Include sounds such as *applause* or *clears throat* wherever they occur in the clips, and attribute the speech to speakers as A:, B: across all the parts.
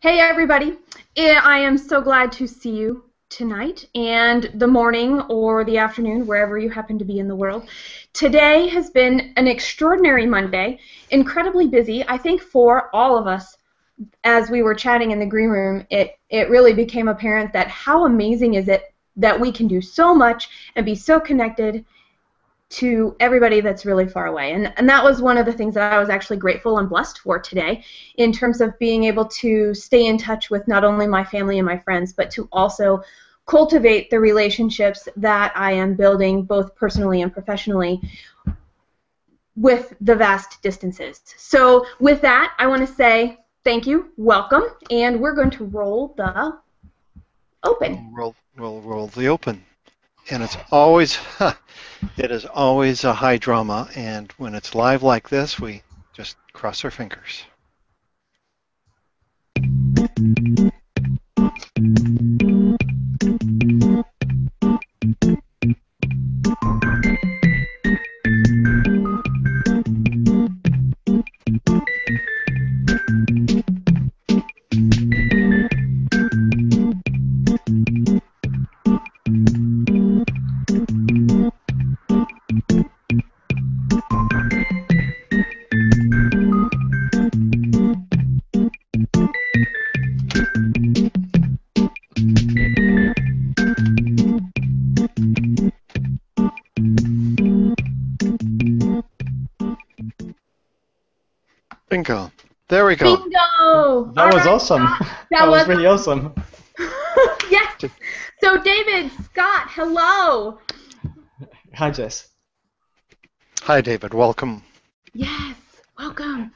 A: Hey, everybody. Eh, I am so glad to see you tonight and the morning or the afternoon, wherever you happen to be in the world. Today has been an extraordinary Monday, incredibly busy, I think, for all of us. As we were chatting in the green room, it, it really became apparent that how amazing is it that we can do so much and be so connected to everybody that's really far away. And, and that was one of the things that I was actually grateful and blessed for today in terms of being able to stay in touch with not only my family and my friends, but to also cultivate the relationships that I am building both personally and professionally with the vast distances. So with that, I want to say thank you, welcome, and we're going to roll the open.
B: We'll roll, roll the open and it's always *laughs* it is always a high drama. And when it's live like this we just cross our fingers we go.
A: Bingo!
C: That
A: All
C: was
A: right,
C: awesome.
A: Scott. *laughs*
C: That, was really awesome. *laughs*
A: yes. So David, Scott, hello.
C: Hi, Jess.
B: Hi, David. Welcome.
A: Yes. Welcome.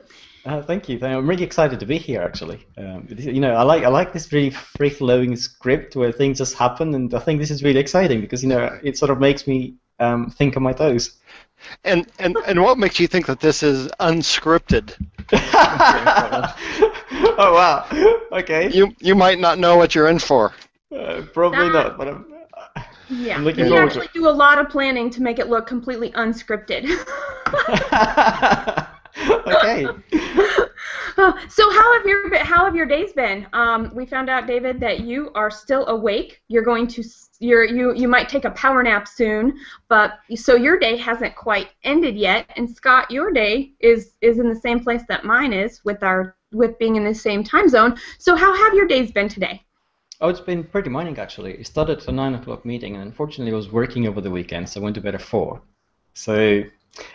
C: Uh, thank you. I'm really excited to be here. Actually, um, you know, I like I like this really free flowing script where things just happen, and I think this is really exciting because you know it sort of makes me um, think on my toes.
B: And, and and what makes you think that this is unscripted? *laughs*
C: oh wow. Okay.
B: You you might not know what you're in for.
C: Uh, probably
A: That-
C: not, but I'm,
A: Yeah.
C: I'm looking
A: we
C: forward to
A: actually do a lot of planning to make it look completely unscripted. *laughs* *laughs*
C: okay. *laughs*
A: So how have your how have your days been? Um, we found out, David, that you are still awake. You're going to you're, you you might take a power nap soon, but so your day hasn't quite ended yet. And Scott, your day is is in the same place that mine is with our with being in the same time zone. So how have your days been today?
C: Oh, it's been pretty mining actually. It started at a nine o'clock meeting, and unfortunately, I was working over the weekend, so I went to bed at four. So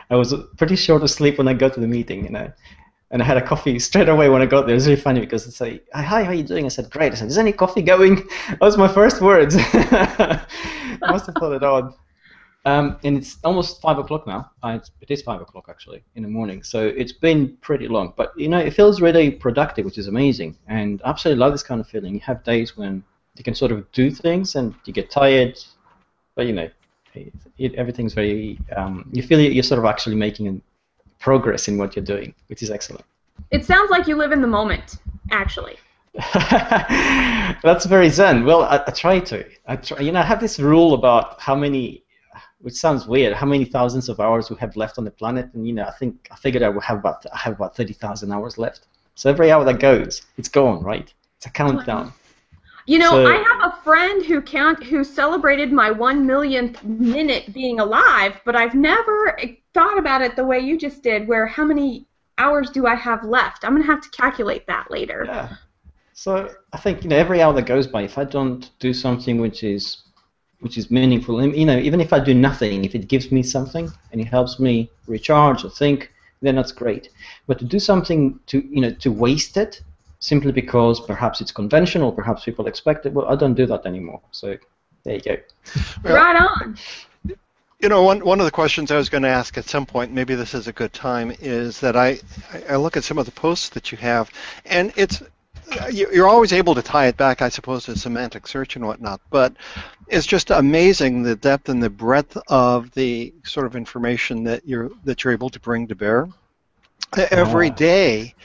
C: I was pretty short of sleep when I got to the meeting, you know. And I had a coffee straight away when I got there. It was really funny because it's like, "Hi, how are you doing?" I said, "Great." I said, "Is any coffee going?" *laughs* That was my first words. I *laughs* must have thought it odd. Um, and it's almost five o'clock now. Uh, it's, it is five o'clock actually in the morning. So it's been pretty long, but you know it feels really productive, which is amazing. And I absolutely love this kind of feeling. You have days when you can sort of do things and you get tired, but you know it, everything's very. Um, you feel you're sort of actually making progress in what you're doing, which is excellent.
A: It sounds like you live in the moment, actually. *laughs*
C: That's very zen. Well, I, I try to. I try, you know, I have this rule about how many, which sounds weird, how many thousands of hours we have left on the planet, and you know, I think I figured I will have about I have about thirty thousand hours left. So every hour that goes, it's gone, right? It's a countdown.
A: You know,
C: So-
A: I have a friend who count who celebrated my one millionth minute being alive, but I've never thought about it the way you just did. Where how many hours do I have left? I'm gonna have to calculate that later.
C: Yeah. So I think you know every hour that goes by, if I don't do something which is which is meaningful, you know, even if I do nothing, if it gives me something and it helps me recharge or think, then that's great. But to do something to you know to waste it simply because perhaps it's conventional, perhaps people expect it, well, I don't do that anymore. So there you go.
B: Well-
A: Right on.
B: You know, one, one of the questions I was going to ask at some point, maybe this is a good time, is that I, I look at some of the posts that you have, and it's you- you're always able to tie it back, I suppose, to semantic search and whatnot. But it's just amazing the depth and the breadth of the sort of information that you're that you're able to bring to bear every
C: Ah.
B: day.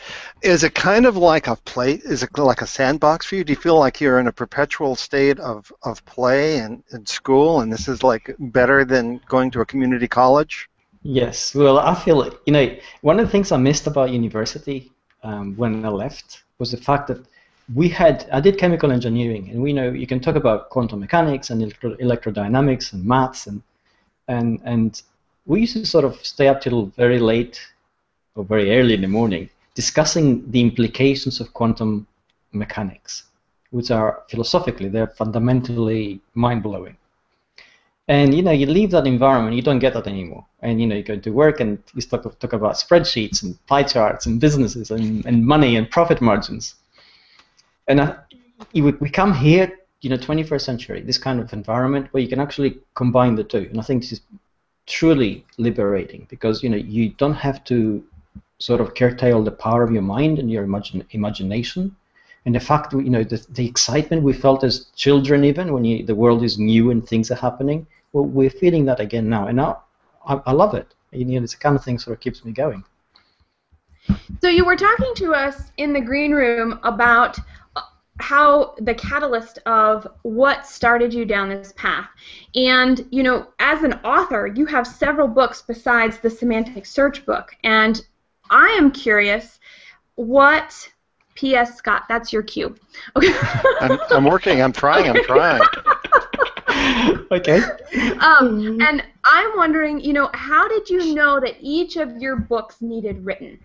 B: Is it kind of like a play? Is it like a sandbox for you? Do you feel like you're in a perpetual state of, of play and, and school, and this is like better than going to a community college?
C: Yes, well, I feel like you know one of the things I missed about university um, when I left was the fact that we had I did chemical engineering, and we know you can talk about quantum mechanics and electro, electrodynamics and maths, and and and we used to sort of stay up till very late or very early in the morning discussing the implications of quantum mechanics, which are philosophically they're fundamentally mind blowing. And you know, you leave that environment, you don't get that anymore. And you know, you go to work and you talk, talk about spreadsheets and pie charts and businesses and, and money and profit margins. And uh, you, we come here, you know, 21st century, this kind of environment where you can actually combine the two. And I think this is truly liberating because you know you don't have to sort of curtail the power of your mind and your imagine, imagination. And the fact, you know, the, the excitement we felt as children, even when you, the world is new and things are happening, well, we're feeling that again now. And now I, I love it. You know, it's the kind of thing sort of keeps me going.
A: So you were talking to us in the green room about uh, how the catalyst of what started you down this path. And, you know, as an author, you have several books besides the semantic search book. And I am curious what P.S. Scott, that's your cue.
B: Okay. I'm, I'm working. I'm trying. I'm trying. *laughs*
C: okay.
A: Um, and I'm wondering, you know, how did you know that each of your books needed written?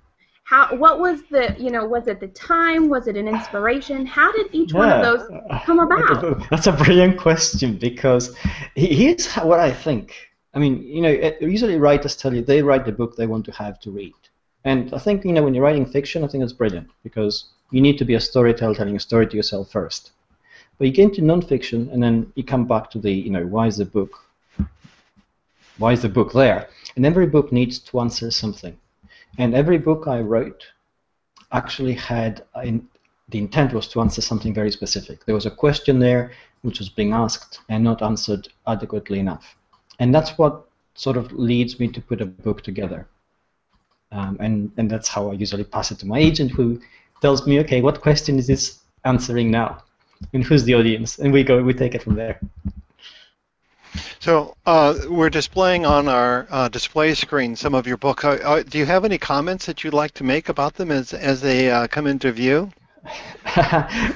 A: How? What was the? You know, was it the time? Was it an inspiration? How did each yeah. one of those come about? *laughs*
C: That's a brilliant question because here's what I think. I mean, you know, usually writers tell you they write the book they want to have to read. And I think you know when you're writing fiction, I think it's brilliant because you need to be a storyteller telling a story to yourself first. But you get into nonfiction, and then you come back to the you know why is the book why is the book there? And every book needs to answer something. And every book I wrote actually had in, the intent was to answer something very specific. There was a question there which was being asked and not answered adequately enough. And that's what sort of leads me to put a book together. Um, and, and that's how I usually pass it to my agent who tells me, okay, what question is this answering now? And who's the audience? And we go, we take it from there.
B: So uh, we're displaying on our uh, display screen some of your book. Uh, uh do you have any comments that you'd like to make about them as, as they uh, come into view? *laughs*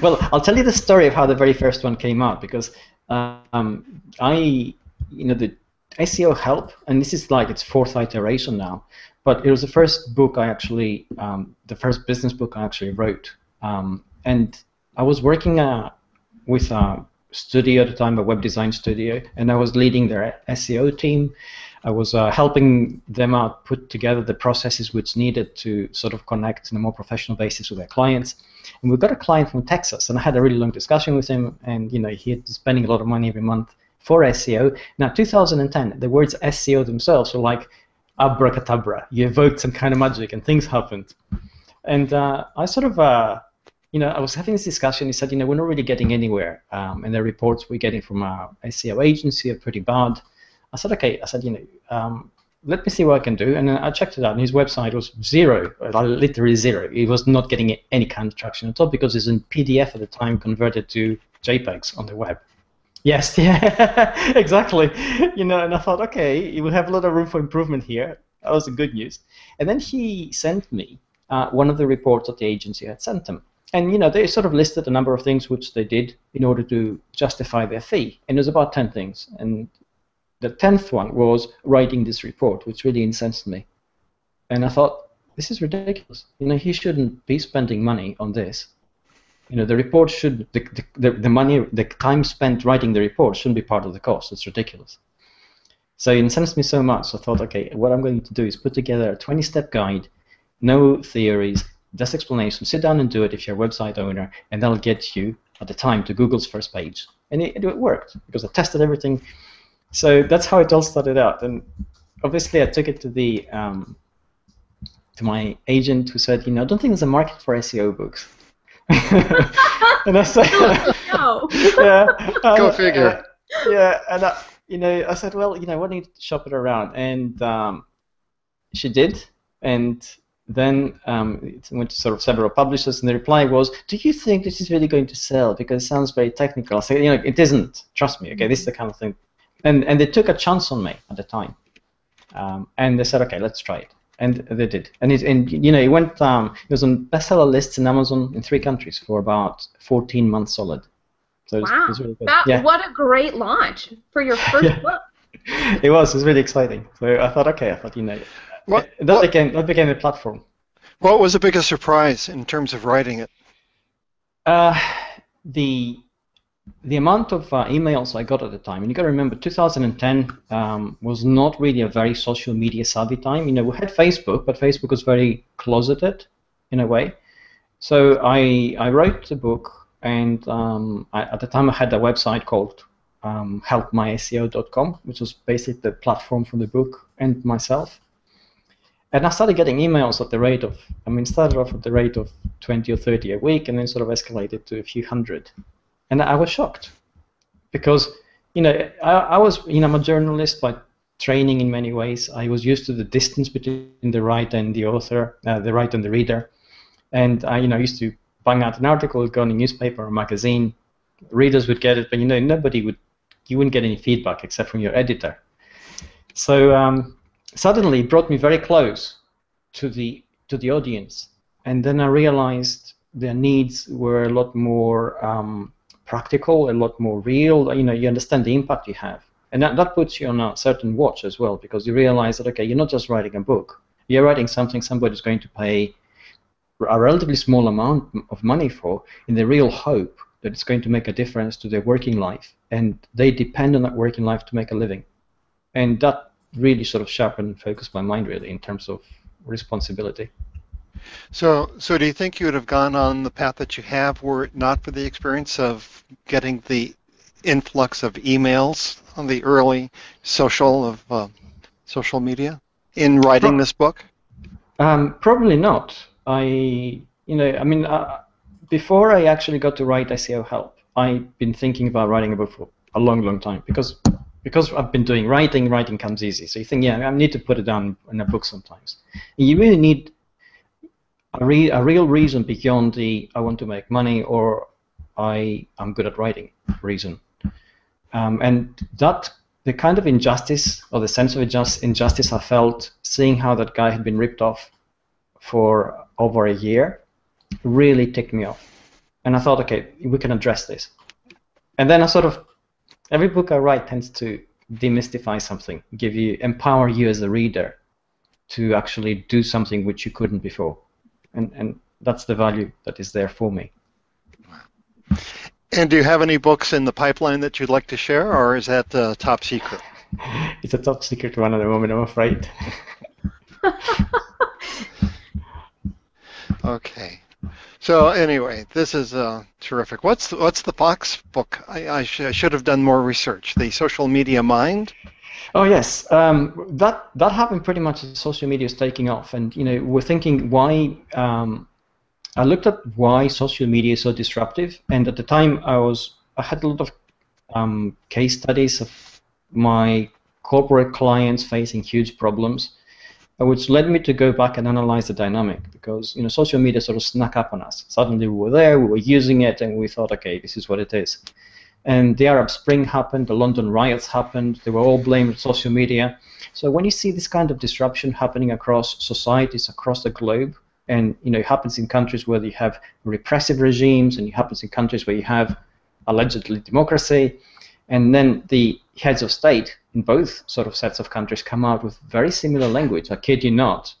C: well, I'll tell you the story of how the very first one came out because um, I, you know, the SEO help, and this is like its fourth iteration now. But it was the first book I actually, um, the first business book I actually wrote. Um, and I was working uh, with a studio at the time, a web design studio, and I was leading their SEO team. I was uh, helping them out put together the processes which needed to sort of connect in a more professional basis with their clients. And we got a client from Texas, and I had a really long discussion with him, and you know he had spending a lot of money every month for SEO. Now, 2010, the words SEO themselves were like abracadabra. You evoked some kind of magic, and things happened. And uh, I sort of, uh, you know, I was having this discussion. He said, you know, we're not really getting anywhere, um, and the reports we're getting from our SEO agency are pretty bad. I said, okay. I said, you know, um, let me see what I can do. And I checked it out, and his website was zero, literally zero. He was not getting any kind of traction at all because it's in PDF at the time converted to JPEGs on the web. Yes, *laughs* yeah, exactly. You know, and I thought, okay, we have a lot of room for improvement here. That was the good news. And then he sent me uh, one of the reports that the agency had sent him. And you know, they sort of listed a number of things which they did in order to justify their fee. And it was about ten things. And the tenth one was writing this report, which really incensed me. And I thought, this is ridiculous. You know, he shouldn't be spending money on this you know, the report should the, the, the money the time spent writing the report shouldn't be part of the cost. It's ridiculous. So it incensed me so much. I thought, okay, what I'm going to do is put together a 20-step guide, no theories, just explanation. Sit down and do it if you're a website owner, and that'll get you at the time to Google's first page. And it, it worked because I tested everything. So that's how it all started out. And obviously, I took it to the um, to my agent who said, you know, I don't think there's a market for SEO books. *laughs* and I said, *laughs*
A: no. *laughs*
B: yeah, go um, figure. Uh,
C: yeah, and I, you know, I said, well, you know, why don't you shop it around? And um, she did, and then um, it went to sort of several publishers, and the reply was, "Do you think this is really going to sell? Because it sounds very technical." I said, "You know, it isn't. Trust me. Okay, this is the kind of thing." And and they took a chance on me at the time, um, and they said, "Okay, let's try it." And they did, and it, and you know, it went, um, it was on bestseller lists in Amazon in three countries for about 14 months solid.
A: So wow, it was, really that, yeah. what a great launch for your first *laughs* yeah. book.
C: It was, it was really exciting. So I thought, okay, I thought, you know, what, that what, became that became a platform.
B: What was the biggest surprise in terms of writing it?
C: Uh, the the amount of uh, emails I got at the time, and you got to remember, 2010 um, was not really a very social media savvy time. You know, we had Facebook, but Facebook was very closeted in a way. So I I wrote the book, and um, I, at the time I had a website called um, helpmyseo.com, which was basically the platform for the book and myself. And I started getting emails at the rate of, I mean, started off at the rate of 20 or 30 a week, and then sort of escalated to a few hundred and I was shocked because you know I, I was you know I'm a journalist by training in many ways. I was used to the distance between the writer and the author, uh, the writer and the reader, and I you know used to bang out an article, go in a newspaper or magazine. Readers would get it, but you know nobody would. You wouldn't get any feedback except from your editor. So um, suddenly it brought me very close to the to the audience, and then I realized their needs were a lot more um, practical, a lot more real. You know, you understand the impact you have, and that, that puts you on a certain watch as well because you realize that okay, you're not just writing a book. You're writing something somebody's going to pay a relatively small amount of money for, in the real hope that it's going to make a difference to their working life, and they depend on that working life to make a living, and that really sort of sharpened and focused my mind really in terms of responsibility.
B: So, so do you think you would have gone on the path that you have were it not for the experience of getting the influx of emails on the early social of uh, social media in writing Pro- this book?
C: Um, probably not. I, you know, I mean, uh, before I actually got to write SEO Help, I've been thinking about writing a book for a long, long time because because I've been doing writing. Writing comes easy, so you think, yeah, I need to put it down in a book sometimes. And you really need a, re- a real reason beyond the I want to make money or I am good at writing reason. Um, and that the kind of injustice or the sense of injustice I felt seeing how that guy had been ripped off for over a year really ticked me off. And I thought, okay, we can address this. And then I sort of every book I write tends to demystify something, give you empower you as a reader to actually do something which you couldn't before and and that's the value that is there for me.
B: And do you have any books in the pipeline that you'd like to share, or is that uh, top secret? *laughs*
C: it's a top secret one at the moment, I'm afraid. *laughs*
B: okay. So anyway, this is uh, terrific. What's the, what's the Fox book? I, I, sh- I, should have done more research. The Social Media Mind.
C: Oh yes, um, that that happened pretty much as social media is taking off, and you know we're thinking why. Um, I looked at why social media is so disruptive, and at the time I was I had a lot of um, case studies of my corporate clients facing huge problems, uh, which led me to go back and analyze the dynamic because you know social media sort of snuck up on us. Suddenly we were there, we were using it, and we thought, okay, this is what it is. And the Arab Spring happened, the London riots happened, they were all blamed on social media. So when you see this kind of disruption happening across societies across the globe, and you know it happens in countries where you have repressive regimes, and it happens in countries where you have allegedly democracy, and then the heads of state in both sort of sets of countries come out with very similar language. I kid you not,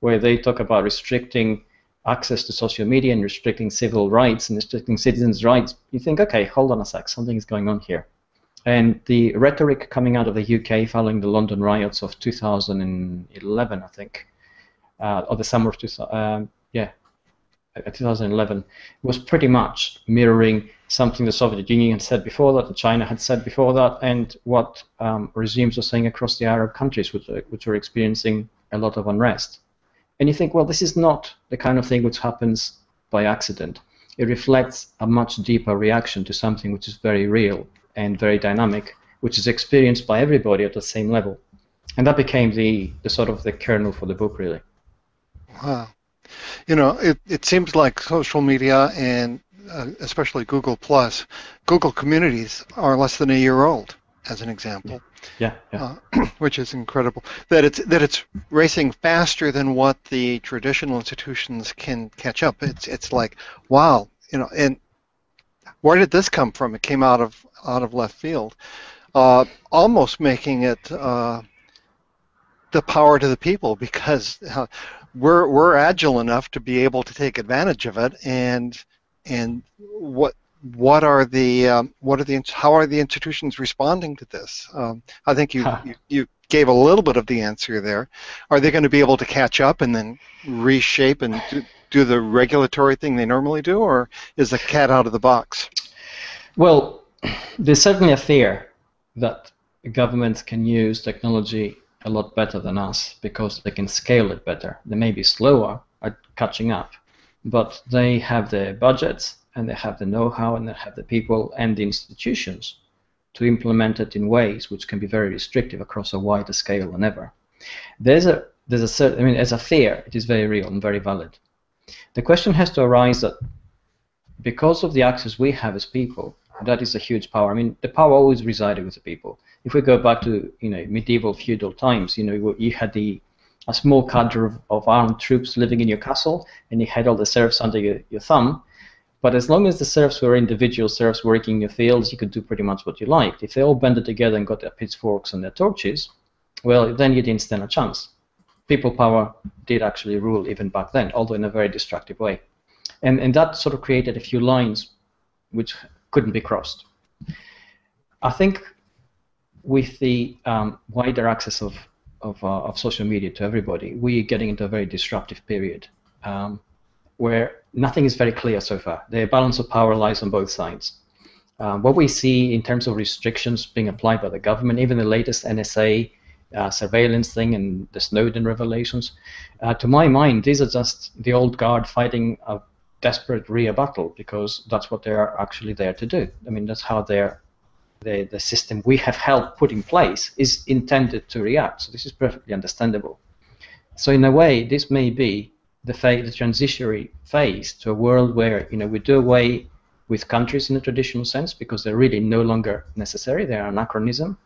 C: where they talk about restricting access to social media and restricting civil rights and restricting citizens' rights, you think, okay, hold on a sec, something is going on here. And the rhetoric coming out of the UK following the London riots of 2011, I think, uh, or the summer of 2000, um, yeah, uh, 2011, was pretty much mirroring something the Soviet Union had said before that, China had said before that, and what um, regimes were saying across the Arab countries, which, which were experiencing a lot of unrest. And you think, well, this is not the kind of thing which happens by accident. It reflects a much deeper reaction to something which is very real and very dynamic, which is experienced by everybody at the same level. And that became the, the sort of the kernel for the book, really.
B: Wow. You know, it, it seems like social media and uh, especially Google Plus, Google communities are less than a year old. As an example.
C: Yeah, yeah.
B: Uh, *clears throat* which is incredible. That it's that it's racing faster than what the traditional institutions can catch up. It's it's like wow, you know, and where did this come from? It came out of out of left field, uh, almost making it uh, the power to the people because uh, we're we're agile enough to be able to take advantage of it and and what what are the um, what are the how are the institutions responding to this? Um, I think you, huh. you, you gave a little bit of the answer there. Are they going to be able to catch up and then reshape and do, do the regulatory thing they normally do, or is the cat out of the box?
C: Well, there's certainly a fear that governments can use technology a lot better than us because they can scale it better. They may be slower at catching up, but they have the budgets and they have the know-how and they have the people and the institutions to implement it in ways which can be very restrictive across a wider scale than ever. There's a there's a certain I mean as a fear it is very real and very valid. The question has to arise that because of the access we have as people, that is a huge power. I mean the power always resided with the people. If we go back to you know medieval feudal times, you know you had the a small cadre of, of armed troops living in your castle, and you had all the serfs under your, your thumb, but as long as the serfs were individual serfs working in your fields, you could do pretty much what you liked. If they all banded together and got their pitchforks and their torches, well, then you didn't stand a chance. People power did actually rule even back then, although in a very destructive way. And, and that sort of created a few lines which couldn't be crossed. I think with the um, wider access of, of, uh, of, social media to everybody, we're getting into a very disruptive period. Um, where nothing is very clear so far. The balance of power lies on both sides. Um, what we see in terms of restrictions being applied by the government, even the latest NSA uh, surveillance thing and the Snowden revelations, uh, to my mind, these are just the old guard fighting a desperate rear battle because that's what they're actually there to do. I mean, that's how they're the, the system we have helped put in place is intended to react. So this is perfectly understandable. So in a way, this may be the, phase, the transitionary phase to a world where you know we do away with countries in a traditional sense because they're really no longer necessary; they're anachronism.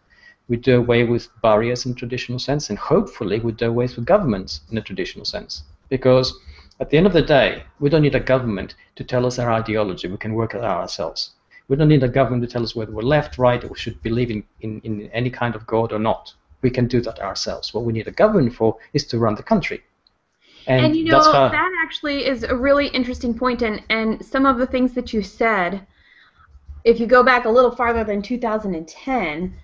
C: We do away with barriers in a traditional sense, and hopefully we do away with governments in a traditional sense. Because at the end of the day, we don't need a government to tell us our ideology. We can work it out ourselves. We don't need a government to tell us whether we're left, right, or we should believe in, in, in any kind of God or not. We can do that ourselves. What we need a government for is to run the country.
A: And, and you know how... that actually is a really interesting point, and and some of the things that you said, if you go back a little farther than 2010,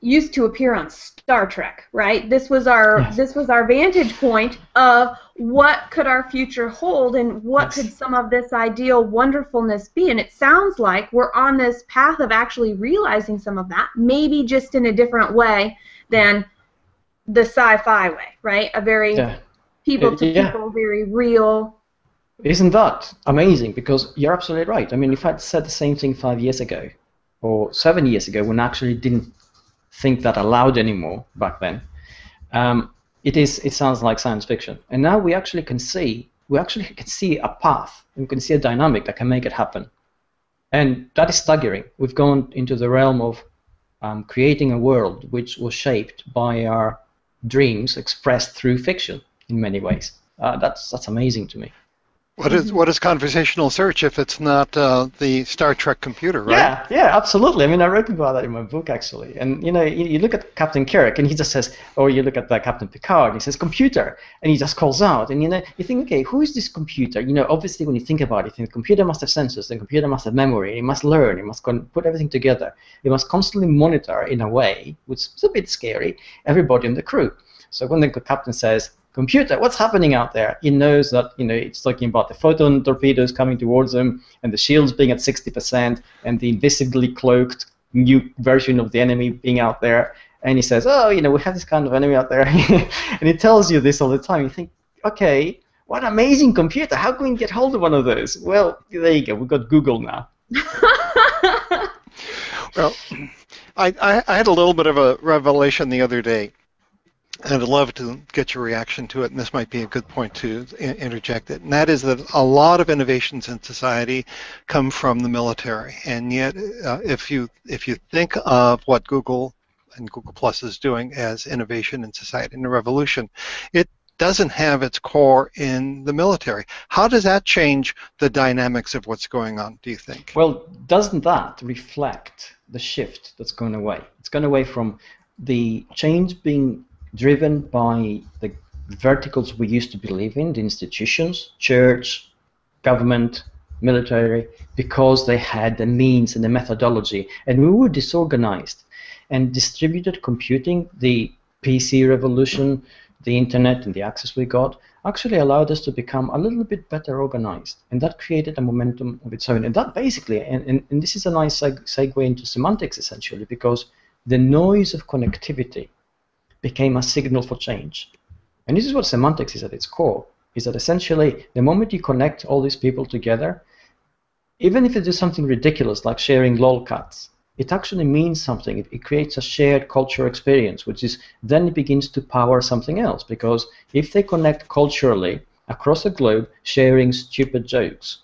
A: used to appear on Star Trek, right? This was our yes. this was our vantage point of what could our future hold and what yes. could some of this ideal wonderfulness be. And it sounds like we're on this path of actually realizing some of that, maybe just in a different way than the sci-fi way, right? A very yeah people to yeah. people, very real.
C: Isn't that amazing? Because you're absolutely right. I mean, if I'd said the same thing five years ago or seven years ago, when I actually didn't think that allowed anymore back then, um, it is. It sounds like science fiction. And now we actually can see. We actually can see a path. We can see a dynamic that can make it happen. And that is staggering. We've gone into the realm of um, creating a world which was shaped by our dreams expressed through fiction in many ways. Uh, that's that's amazing to me.
B: What is what is conversational search if it's not uh, the Star Trek computer, right?
C: Yeah, yeah, absolutely. I mean, I wrote about that in my book actually. And you know, you, you look at Captain Kirk, and he just says, or you look at the Captain Picard, and he says computer, and he just calls out, and you know, you think, okay, who is this computer? You know, obviously when you think about it, you think the computer must have sensors, the computer must have memory, it must learn, it must put everything together, it must constantly monitor in a way which is a bit scary everybody in the crew. So when the captain says computer, what's happening out there? He knows that you know it's talking about the photon torpedoes coming towards him, and the shields being at 60%, and the invisibly cloaked new version of the enemy being out there. And he says, oh, you know, we have this kind of enemy out there, *laughs* and he tells you this all the time. You think, okay, what an amazing computer! How can we get hold of one of those? Well, there you go. We've got Google now. *laughs*
B: well, I, I, I had a little bit of a revelation the other day and I'd love to get your reaction to it, and this might be a good point to interject it, and that is that a lot of innovations in society come from the military, and yet uh, if you if you think of what Google and Google Plus is doing as innovation in society and a revolution, it doesn't have its core in the military. How does that change the dynamics of what's going on, do you think?
C: Well, doesn't that reflect the shift that's gone away? It's gone away from the change being driven by the verticals we used to believe in, the institutions, church, government, military, because they had the means and the methodology. And we were disorganized. And distributed computing, the PC revolution, the internet, and the access we got, actually allowed us to become a little bit better organized. And that created a momentum of its own. And that basically, and, and, and this is a nice seg segue into semantics essentially, because the noise of connectivity became a signal for change. And this is what semantics is at its core, is that essentially the moment you connect all these people together, even if it is something ridiculous like sharing lolcats, it actually means something. It, it, creates a shared cultural experience, which is then it begins to power something else. Because if they connect culturally across the globe, sharing stupid jokes,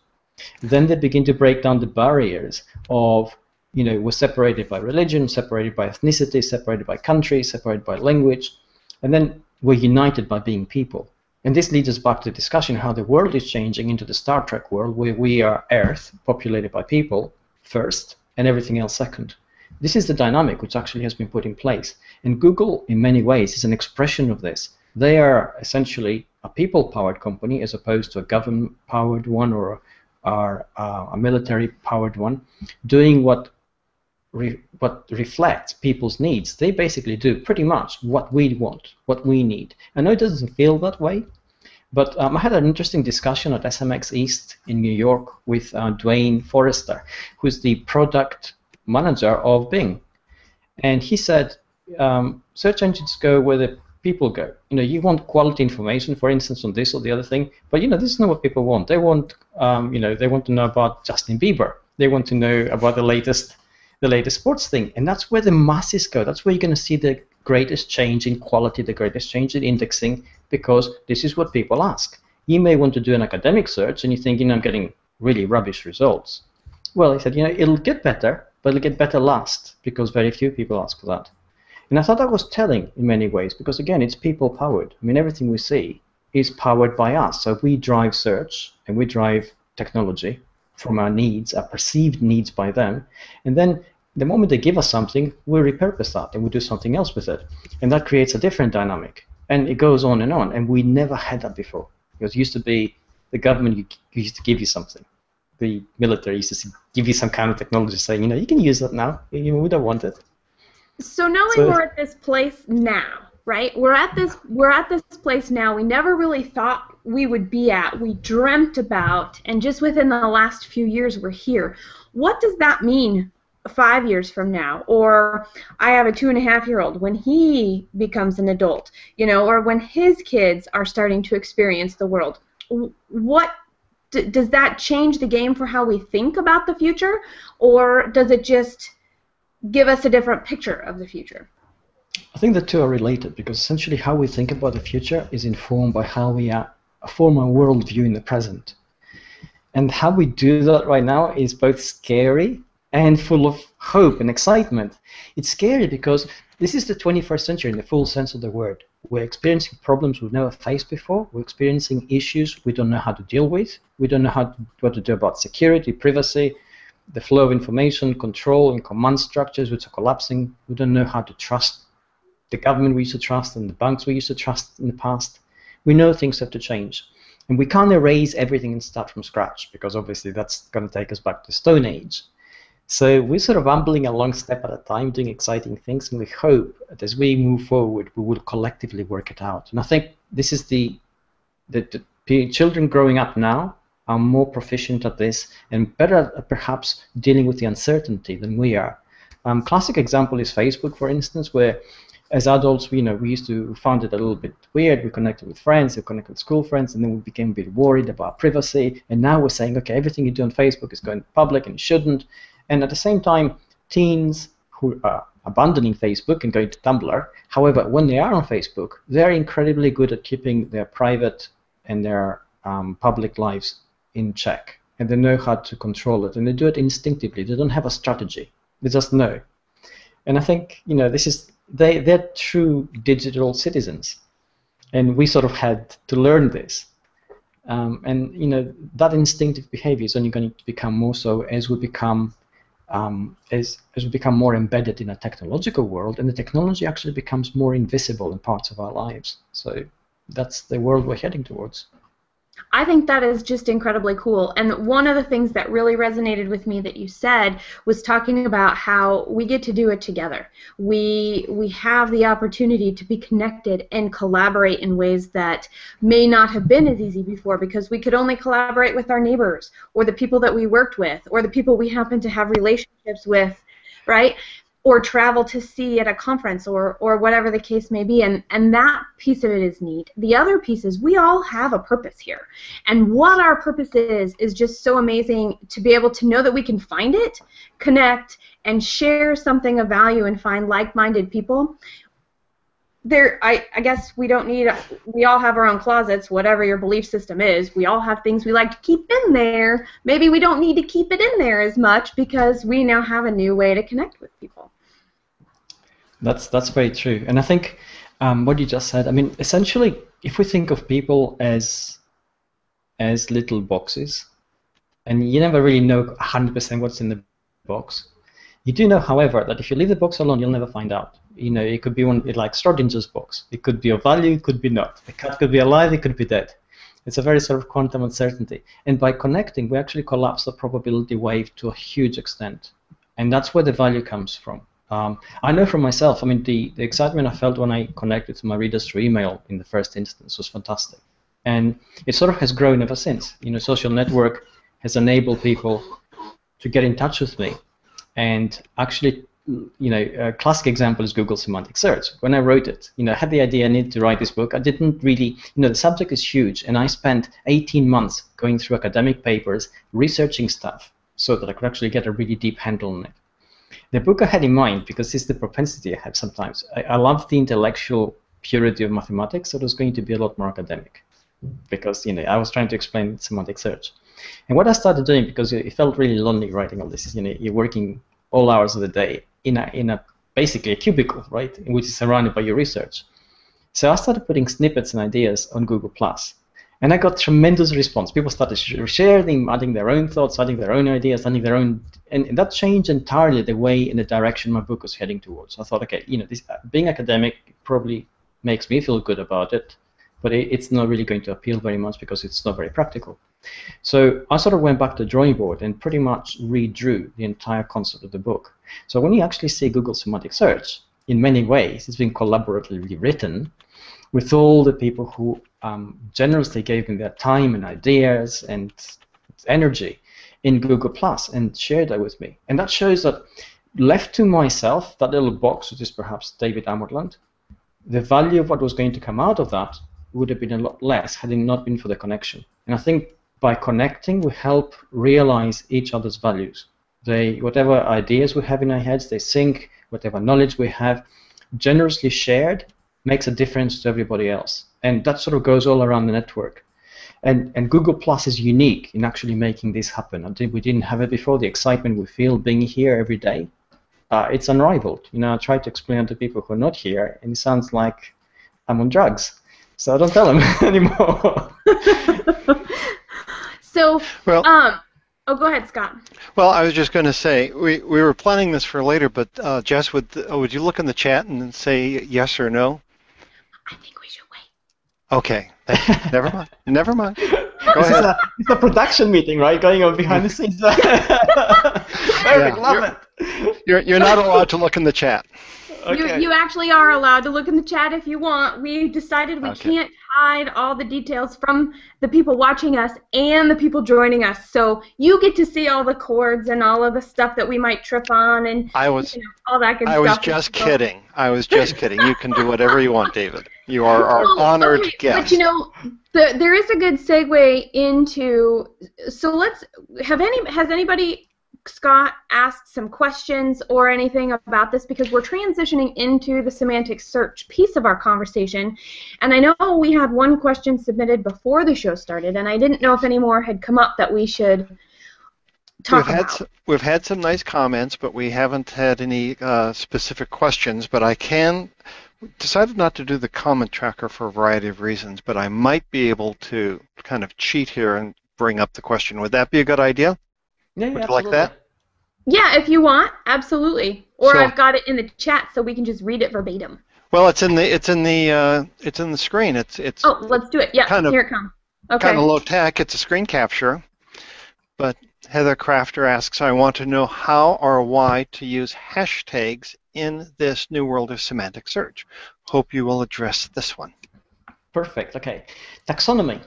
C: then they begin to break down the barriers of you know, we're separated by religion, separated by ethnicity, separated by country, separated by language, and then we're united by being people. And this leads us back to the discussion how the world is changing into the Star Trek world, where we are Earth, populated by people first, and everything else second. This is the dynamic which actually has been put in place. And Google, in many ways, is an expression of this. They are essentially a people-powered company as opposed to a government-powered one or, uh, a military-powered one, doing what re what reflects people's needs. They basically do pretty much what we want, what we need. I know it doesn't feel that way, but um, I had an interesting discussion at SMX East in New York with uh, Duane Forrester, who's the product manager of Bing. And he said, um, search engines go where the people go. You know, you want quality information, for instance, on this or the other thing, but you know, this is not what people want. They want, um, you know, they want to know about Justin Bieber. They want to know about the latest the latest sports thing. And that's where the masses go. That's where you're going to see the greatest change in quality, the greatest change in indexing, because this is what people ask. You may want to do an academic search and you're thinking, I'm getting really rubbish results. Well, he said, you know, it'll get better, but it'll get better last because very few people ask for that. And I thought that was telling in many ways because, again, it's people powered. I mean, everything we see is powered by us. So we drive search and we drive technology from our needs, our perceived needs by them, and then the moment they give us something, we repurpose that and we do something else with it. And that creates a different dynamic. And it goes on and on. And we never had that before. Because it used to be the government used to give you something. The military used to give you some kind of technology saying, you know, you can use that now. You we don't want it.
A: So knowing so, we're at this place now, right? We're at this we're at this place now we never really thought we would be at. We dreamt about and just within the last few years we're here. What does that mean five years from now, or I have a two and a half year old when he becomes an adult, you know, or when his kids are starting to experience the world. What does that change the game for how we think about the future, or does it just give us a different picture of the future?
C: I think the two are related because essentially how we think about the future is informed by how we uh, form a worldview in the present. And how we do that right now is both scary and full of hope and excitement. It's scary because this is the 21st century in the full sense of the word. We're experiencing problems we've never faced before. We're experiencing issues we don't know how to deal with. We don't know how to, what to do about security, privacy, the flow of information, control, and command structures which are collapsing. We don't know how to trust the government we used to trust and the banks we used to trust in the past. We know things have to change. And we can't erase everything and start from scratch because obviously that's going to take us back to Stone Age. So we're sort of ambling along step at a time, doing exciting things, and we hope that as we move forward, we will collectively work it out. And I think this is the the, the children growing up now are more proficient at this and better at perhaps dealing with the uncertainty than we are. Um, classic example is Facebook, for instance, where as adults, we, you know, we used to find it a little bit weird. We connected with friends, we connected with school friends, and then we became a bit worried about privacy. And now we're saying, okay, everything you do on Facebook is going public and shouldn't. And at the same time, teens who are abandoning Facebook and going to Tumblr. However, when they are on Facebook, they're incredibly good at keeping their private and their um, public lives in check, and they know how to control it, and they do it instinctively. They don't have a strategy; they just know. And I think you know this is they they're true digital citizens, and we sort of had to learn this. Um, and you know that instinctive behavior is only going to become more so as we become um, as, as we become more embedded in a technological world, and the technology actually becomes more invisible in parts of our lives. So that's the world we're heading towards.
A: I think that is just incredibly cool. And one of the things that really resonated with me that you said was talking about how we get to do it together. We we have the opportunity to be connected and collaborate in ways that may not have been as easy before because we could only collaborate with our neighbors or the people that we worked with or the people we happen to have relationships with, right? Or travel to see at a conference or, or whatever the case may be. And, and that piece of it is neat. The other piece is we all have a purpose here. And what our purpose is, is just so amazing to be able to know that we can find it, connect, and share something of value and find like minded people. There, I, I guess we don't need. We all have our own closets, whatever your belief system is. We all have things we like to keep in there. Maybe we don't need to keep it in there as much because we now have a new way to connect with people.
C: That's that's very true, and I think um, what you just said. I mean, essentially, if we think of people as as little boxes, and you never really know 100% what's in the box. You do know, however, that if you leave the box alone, you'll never find out. You know, it could be one like Schrodinger's box. It could be of value, it could be not. The cat could be alive, it could be dead. It's a very sort of quantum uncertainty. And by connecting, we actually collapse the probability wave to a huge extent. And that's where the value comes from. Um, I know from myself, I mean, the, the excitement I felt when I connected to my readers through email in the first instance was fantastic. And it sort of has grown ever since. You know, social network has enabled people to get in touch with me. And actually, you know, a classic example is Google Semantic Search. When I wrote it, you know, I had the idea I needed to write this book. I didn't really, you know, the subject is huge, and I spent 18 months going through academic papers, researching stuff, so that I could actually get a really deep handle on it the book I had in mind, because it's the propensity I have sometimes, I, I love the intellectual purity of mathematics, so it was going to be a lot more academic. Because you know, I was trying to explain semantic search. And what I started doing, because it felt really lonely writing all this, is you know, you're working all hours of the day in a in a basically a cubicle, right, which is surrounded by your research. So I started putting snippets and ideas on Google Plus. And I got tremendous response. People started sharing, adding their own thoughts, adding their own ideas, adding their own, and that changed entirely the way and the direction my book was heading towards. I thought, okay, you know, this, uh, being academic probably makes me feel good about it, but it, it's not really going to appeal very much because it's not very practical. So I sort of went back to the drawing board and pretty much redrew the entire concept of the book. So when you actually see Google Semantic Search, in many ways, it's been collaboratively written with all the people who um, generously gave me their time and ideas and energy in Google Plus and shared that with me. And that shows that left to myself, that little box, which is perhaps David Amerland, the value of what was going to come out of that would have been a lot less had it not been for the connection. And I think by connecting, we help realize each other's values. They, whatever ideas we have in our heads, they sync. Whatever knowledge we have, generously shared, makes a difference to everybody else. And that sort of goes all around the network. And, and Google Plus is unique in actually making this happen. I think we didn't have it before. The excitement we feel being here every day, uh, it's unrivaled. You know, I try to explain to people who are not here, and it sounds like I'm on drugs. So I don't tell them *laughs* anymore. *laughs*
A: so, well, um, oh, go ahead, Scott.
B: Well, I was just going to say we, we were planning this for later, but uh, Jess, would uh, would you look in the chat and say yes or no?
A: I think we should wait.
B: Okay. *laughs* Never mind. Never mind. Go
C: this ahead. Is a, it's a production meeting, right? Going on behind the *laughs* scenes. *laughs* Perfect. Yeah, love
B: you're, it. You're you're not allowed to look in the chat.
A: Okay. You, you actually are allowed to look in the chat if you want. We decided we okay. can't hide all the details from the people watching us and the people joining us. So you get to see all the chords and all of the stuff that we might trip on and
B: I was,
A: you know, all that good
B: I
A: stuff.
B: I was just kidding. I was just kidding. You can do whatever you want, David. You are our well, honored okay, guest.
A: But you know, the, there is a good segue into. So let's have any. Has anybody Scott ask some questions or anything about this because we're transitioning into the semantic search piece of our conversation. And I know we had one question submitted before the show started, and I didn't know if any more had come up that we should talk
B: we've
A: about.
B: Had some, we've had some nice comments, but we haven't had any uh, specific questions. But I can decided not to do the comment tracker for a variety of reasons, but I might be able to kind of cheat here and bring up the question. Would that be a good idea?
C: Yeah,
B: Would
C: yeah,
B: you like that?
A: Yeah, if you want, absolutely. Or
B: So-
A: I've got it in the chat so we can just read it verbatim.
B: Well, it's in the it's in the uh, it's in the screen. It's it's
A: Oh, let's do it. Yeah,
B: Kind of-
A: here it comes. Okay.
B: kind of low tech. It's a screen capture. But Heather Crafter asks, I want to know how or why to use hashtags in this new world of semantic search. Hope you will address this one.
C: Perfect. Okay. Taxonomy,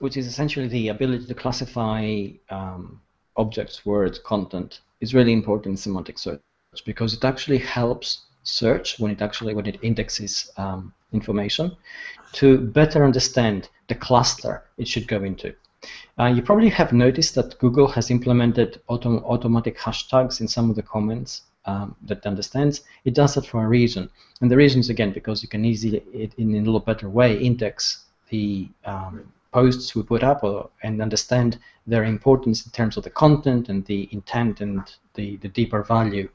C: which is essentially the ability to classify um, objects, words, content, is really important in semantic search because it actually helps search when it actually when it indexes um, information to better understand the cluster it should go into. Uh, you probably have noticed that Google has implemented autom automatic hashtags in some of the comments um, that understands. It does that for a reason. And the reason is, again, because you can easily, in a little better way, index the um, posts we put up or, and understand their importance in terms of the content and the intent and the, the deeper value.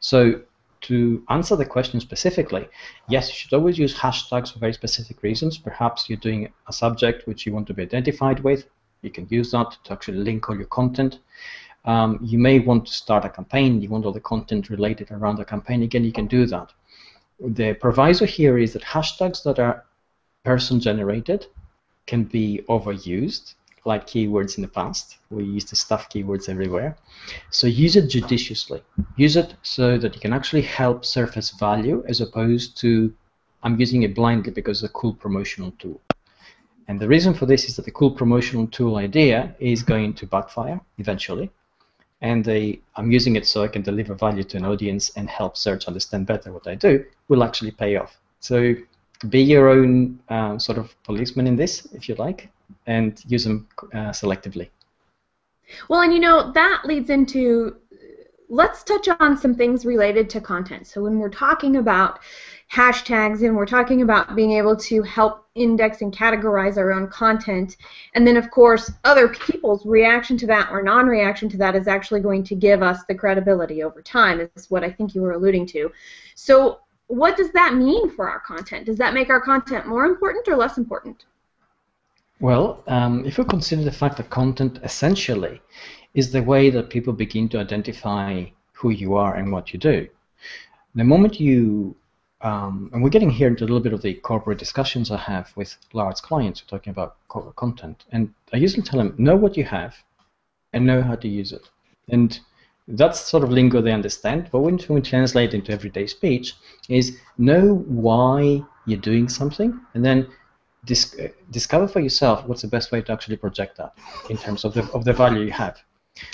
C: So to answer the question specifically, yes, you should always use hashtags for very specific reasons. Perhaps you're doing a subject which you want to be identified with. You can use that to actually link all your content. Um, you may want to start a campaign. You want all the content related around the campaign. Again, you can do that. The proviso here is that hashtags that are person-generated can be overused, like keywords in the past. We used to stuff keywords everywhere. So use it judiciously. Use it so that you can actually help surface value as opposed to I'm using it blindly because it's a cool promotional tool. And the reason for this is that the cool promotional tool idea is going to backfire eventually. And the I'm using it so I can deliver value to an audience and help search understand better what I do will actually pay off. So be your own uh, sort of policeman in this, if you like, and use them uh, selectively.
A: Well, and you know, that leads into let's touch on some things related to content. So when we're talking about hashtags and we're talking about being able to help index and categorize our own content, and then of course other people's reaction to that or non-reaction to that is actually going to give us the credibility over time, is what I think you were alluding to. So what does that mean for our content? Does that make our content more important or less important?
C: Well, um, if we consider the fact that content essentially is the way that people begin to identify who you are and what you do, the moment you, um, and we're getting here into a little bit of the corporate discussions I have with large clients who are talking about corporate content, and I usually tell them, know what you have and know how to use it. And that's sort of lingo they understand, but when we translate into everyday speech is know why you're doing something and then dis- uh, discover for yourself what's the best way to actually project that in terms of the, of the value you have.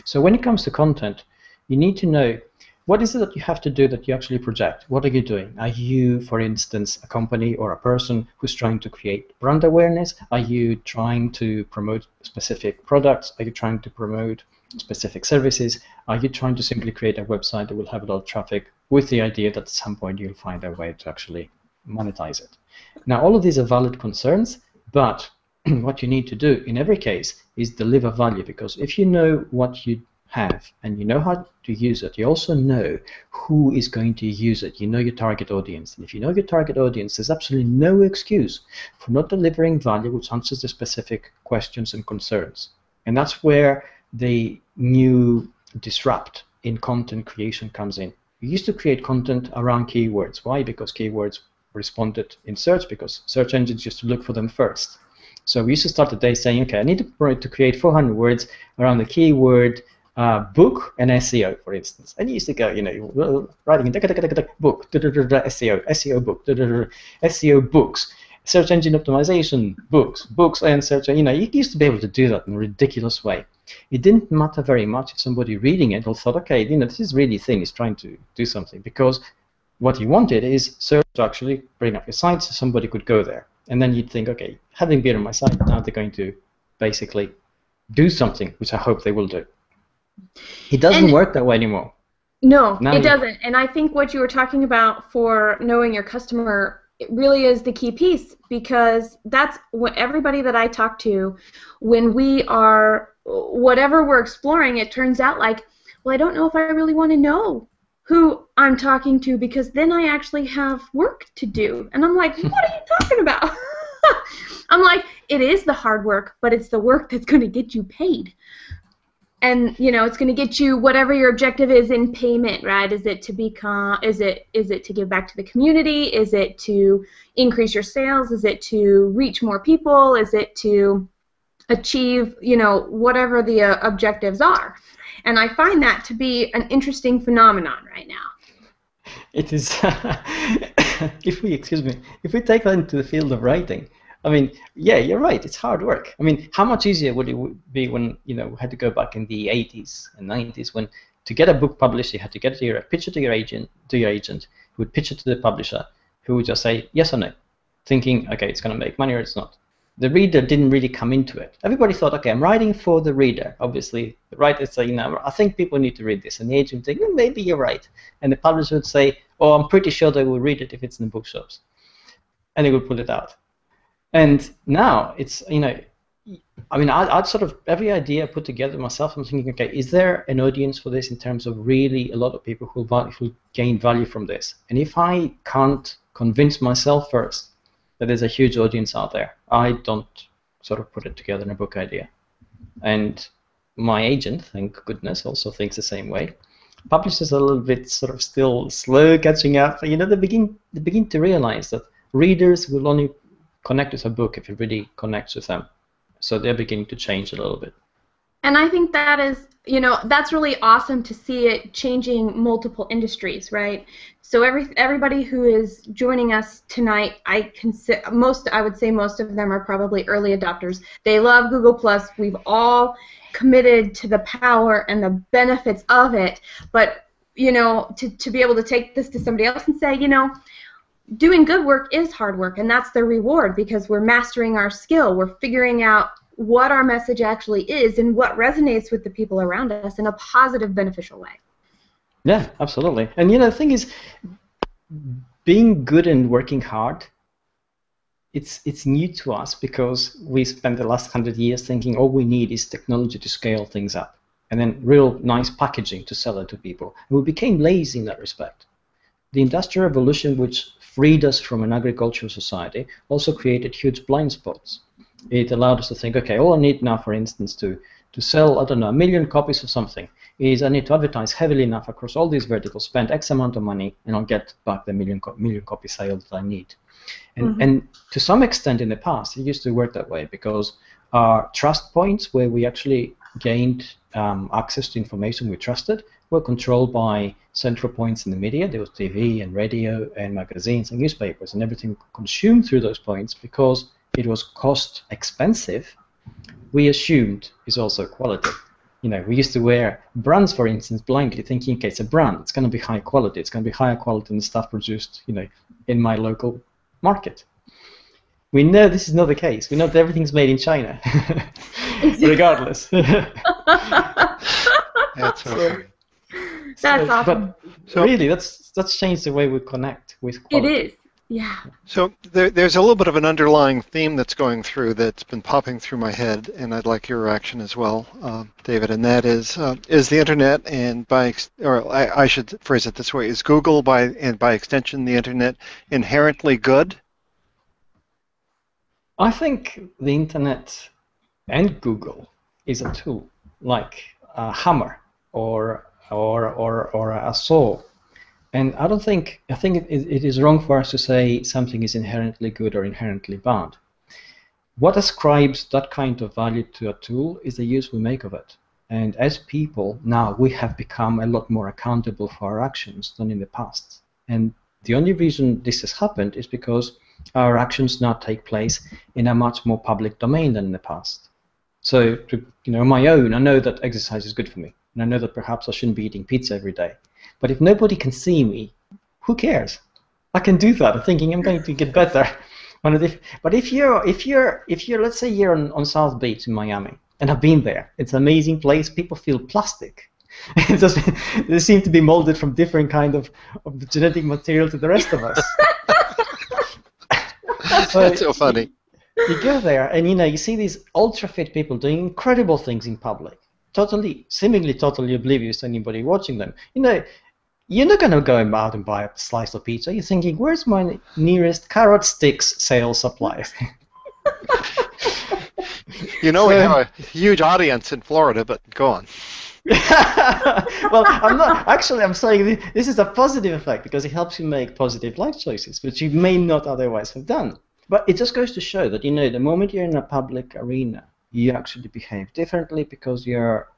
C: So when it comes to content, you need to know what is it that you have to do that you actually project? What are you doing? Are you, for instance, a company or a person who's trying to create brand awareness? Are you trying to promote specific products? Are you trying to promote specific services? Are you trying to simply create a website that will have a lot of traffic with the idea that at some point you'll find a way to actually monetize it? Now, all of these are valid concerns, but *clears throat* what you need to do in every case is deliver value because if you know what you have and you know how to use it, you also know who is going to use it. You know your target audience. And if you know your target audience, there's absolutely no excuse for not delivering value which answers the specific questions and concerns. And that's where the new disrupt in content creation comes in. We used to create content around keywords. Why? Because keywords responded in search because search engines used to look for them first. So we used to start the day saying, okay, I need to, create 400 words around the keyword uh, book and SEO, for instance. And you used to go, you know, writing in book, SEO, SEO book, SEO books, search engine optimization, books, books and search. engine. You know, you used to be able to do that in a ridiculous way. It didn't matter very much if somebody reading it or thought, okay, you know, this is really thing is trying to do something because what you wanted is search to actually bring up your site so somebody could go there. And then you'd think, okay, having been on my site, now they're going to basically do something, which I hope they will do. It doesn't
A: And-
C: work that way anymore.
A: No,
C: Now
A: it doesn't. And I think what you were talking about for knowing your customer it really is the key piece because that's what everybody that I talk to when we are whatever we're exploring it turns out like well I don't know if I really want to know who I'm talking to because then I actually have work to do. And I'm like, what are you talking about? *laughs* I'm like, it is the hard work, but it's the work that's going to get you paid and you know it's going to get you whatever your objective is in payment right? Is it to become is it is it to give back to the community? Is it to increase your sales? Is it to reach more people? Is it to achieve you know whatever the uh, objectives are? And i find that to be an interesting phenomenon right now.
C: It is. *laughs* if we excuse me, if we take that into the field of writing, I mean, yeah, you're right. It's hard work. I mean, how much easier would it be when you know we had to go back in the 80s and 90s when to get a book published, you had to get it to your it to your agent, to your agent, who would pitch it to the publisher, who would just say yes or no, thinking, okay, it's going to make money or it's not. The reader didn't really come into it. Everybody thought, okay, I'm writing for the reader. Obviously, the writer saying, know, I think people need to read this, and the agent would think, "Hmm, maybe you're right, and the publisher would say, oh, I'm pretty sure they will read it if it's in the bookshops, and they would put it out. And now it's, you know, I mean, I, I'd sort of every idea I put together myself. I'm thinking, okay, is there an audience for this in terms of really a lot of people who will gain value from this? And if I can't convince myself first that there's a huge audience out there, I don't sort of put it together in a book idea. And my agent, thank goodness, also thinks the same way. Publishers are a little bit sort of still slow catching up. You know, they begin they begin to realize that readers will only connect with a book if it really connects with them. So they're beginning to change a little bit.
A: And I think that is, you know, that's really awesome to see it changing multiple industries, right? So every everybody who is joining us tonight, I consider most, I would say most of them are probably early adopters. They love Google Plus. We've all committed to the power and the benefits of it, but you know, to, to be able to take this to somebody else and say, you know, doing good work is hard work, and that's the reward because we're mastering our skill. We're figuring out what our message actually is and what resonates with the people around us in a positive, beneficial way.
C: Yeah, absolutely. And you know, the thing is, being good and working hard, it's it's new to us because we spent the last hundred years thinking all we need is technology to scale things up, and then real nice packaging to sell it to people. And we became lazy in that respect. The Industrial Revolution, which freed us from an agricultural society, also created huge blind spots. It allowed us to think, okay, all I need now, for instance, to to sell, I don't know, a million copies of something is I need to advertise heavily enough across all these verticals, spend X amount of money, and I'll get back the million co- million copy sale that I need. And,
A: Mhm.
C: and to some extent in the past, it used to work that way because our trust points, where we actually gained um, access to information we trusted, were controlled by central points in the media. There was TV and radio and magazines and newspapers, and everything consumed through those points because it was cost expensive. We assumed is also quality. You know, we used to wear brands, for instance, blindly, thinking, okay, it's a brand, it's going to be high quality, it's going to be higher quality than the stuff produced, you know, in my local market. We know this is not the case. We know that everything's made in China, *laughs* regardless. *laughs* *laughs*
B: That's okay.
A: That's
C: So-
A: awesome.
C: But
B: So-
C: really, that's that's changed the way we connect with
A: It
C: quality.
A: is. Yeah.
B: So there, there's a little bit of an underlying theme that's going through that's been popping through my head, and I'd like your reaction as well, um, David. And that is, uh, is the internet and by, ex- or I, I should phrase it this way: is Google by and by extension the internet inherently good?
C: I think the internet and Google is a tool, like a hammer or or or, or a saw. And I don't think I think it, it is wrong for us to say something is inherently good or inherently bad. What ascribes that kind of value to a tool is the use we make of it. And as people now we have become a lot more accountable for our actions than in the past. And the only reason this has happened is because our actions now take place in a much more public domain than in the past. So, to, you know, my own, I know that exercise is good for me, and I know that perhaps I shouldn't be eating pizza every day. But if nobody can see me, who cares? I can do that, I'm thinking I'm going to get better. *laughs* One of the- But if you're, if you're, if you're, let's say you're on, on South Beach in Miami, and I've been there. It's an amazing place. People feel plastic. *laughs* just, they seem to be molded from different kind of, of genetic material to the rest of us. *laughs*
B: That's so funny.
C: You go there, and you know you see these ultra fit people doing incredible things in public, totally, seemingly totally oblivious to anybody watching them. You know, you're not going to go out and buy a slice of pizza. You're thinking, where's my nearest carrot sticks sales supply? *laughs*
B: you know, so, we have a huge audience in Florida, but go on. *laughs*
C: well, I'm not actually. I'm saying this is a positive effect because it helps you make positive life choices, which you may not otherwise have done. But it just goes to show that you know the moment you're in a public arena, you actually behave differently because you're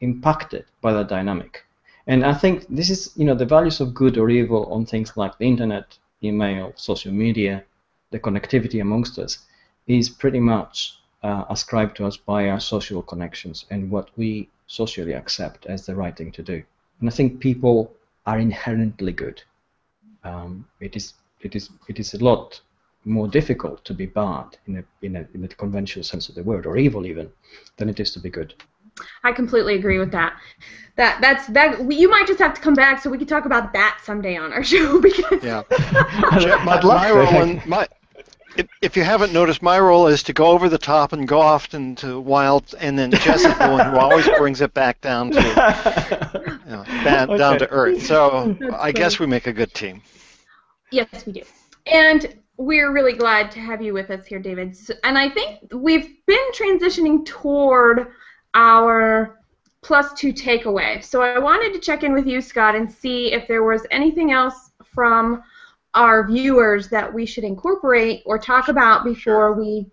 C: impacted by the dynamic. And I think this is, you know, the values of good or evil on things like the internet, email, social media, the connectivity amongst us is pretty much uh, ascribed to us by our social connections and what we socially accept as the right thing to do. And I think people are inherently good. Um, it is it is it is a lot more difficult to be bad in a, in a in the conventional sense of the word, or evil even, than it is to be good.
A: I completely agree with that. That that's that. You might just have to come back so we can talk about that someday on our *laughs* show because.
B: Yeah. *laughs* my, my role in, my if, if you haven't noticed, my role is to go over the top and go off into wild, and then Jess is the one who always *laughs* brings it back down to you know, back, okay. down to earth. So That's I funny. guess we make a good team.
A: Yes, we do. And we're really glad to have you with us here, David. And I think we've been transitioning toward our plus two takeaway. So I wanted to check in with you, Scott, and see if there was anything else from our viewers that we should incorporate or talk about before we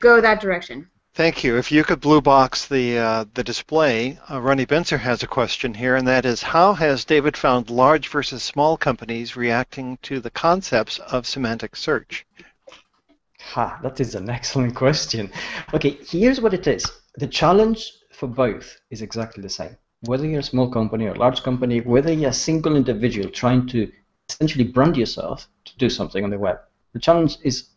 A: go that direction.
B: Thank you. If you could blue box the uh, the display, uh, Ronnie Bincer has a question here, and that is, how has David found large versus small companies reacting to the concepts of semantic search?
C: Ha, that is an excellent question. Okay, here's what it is. The challenge for both is exactly the same. Whether you're a small company or a large company, whether you're a single individual trying to essentially brand yourself to do something on the web, the challenge is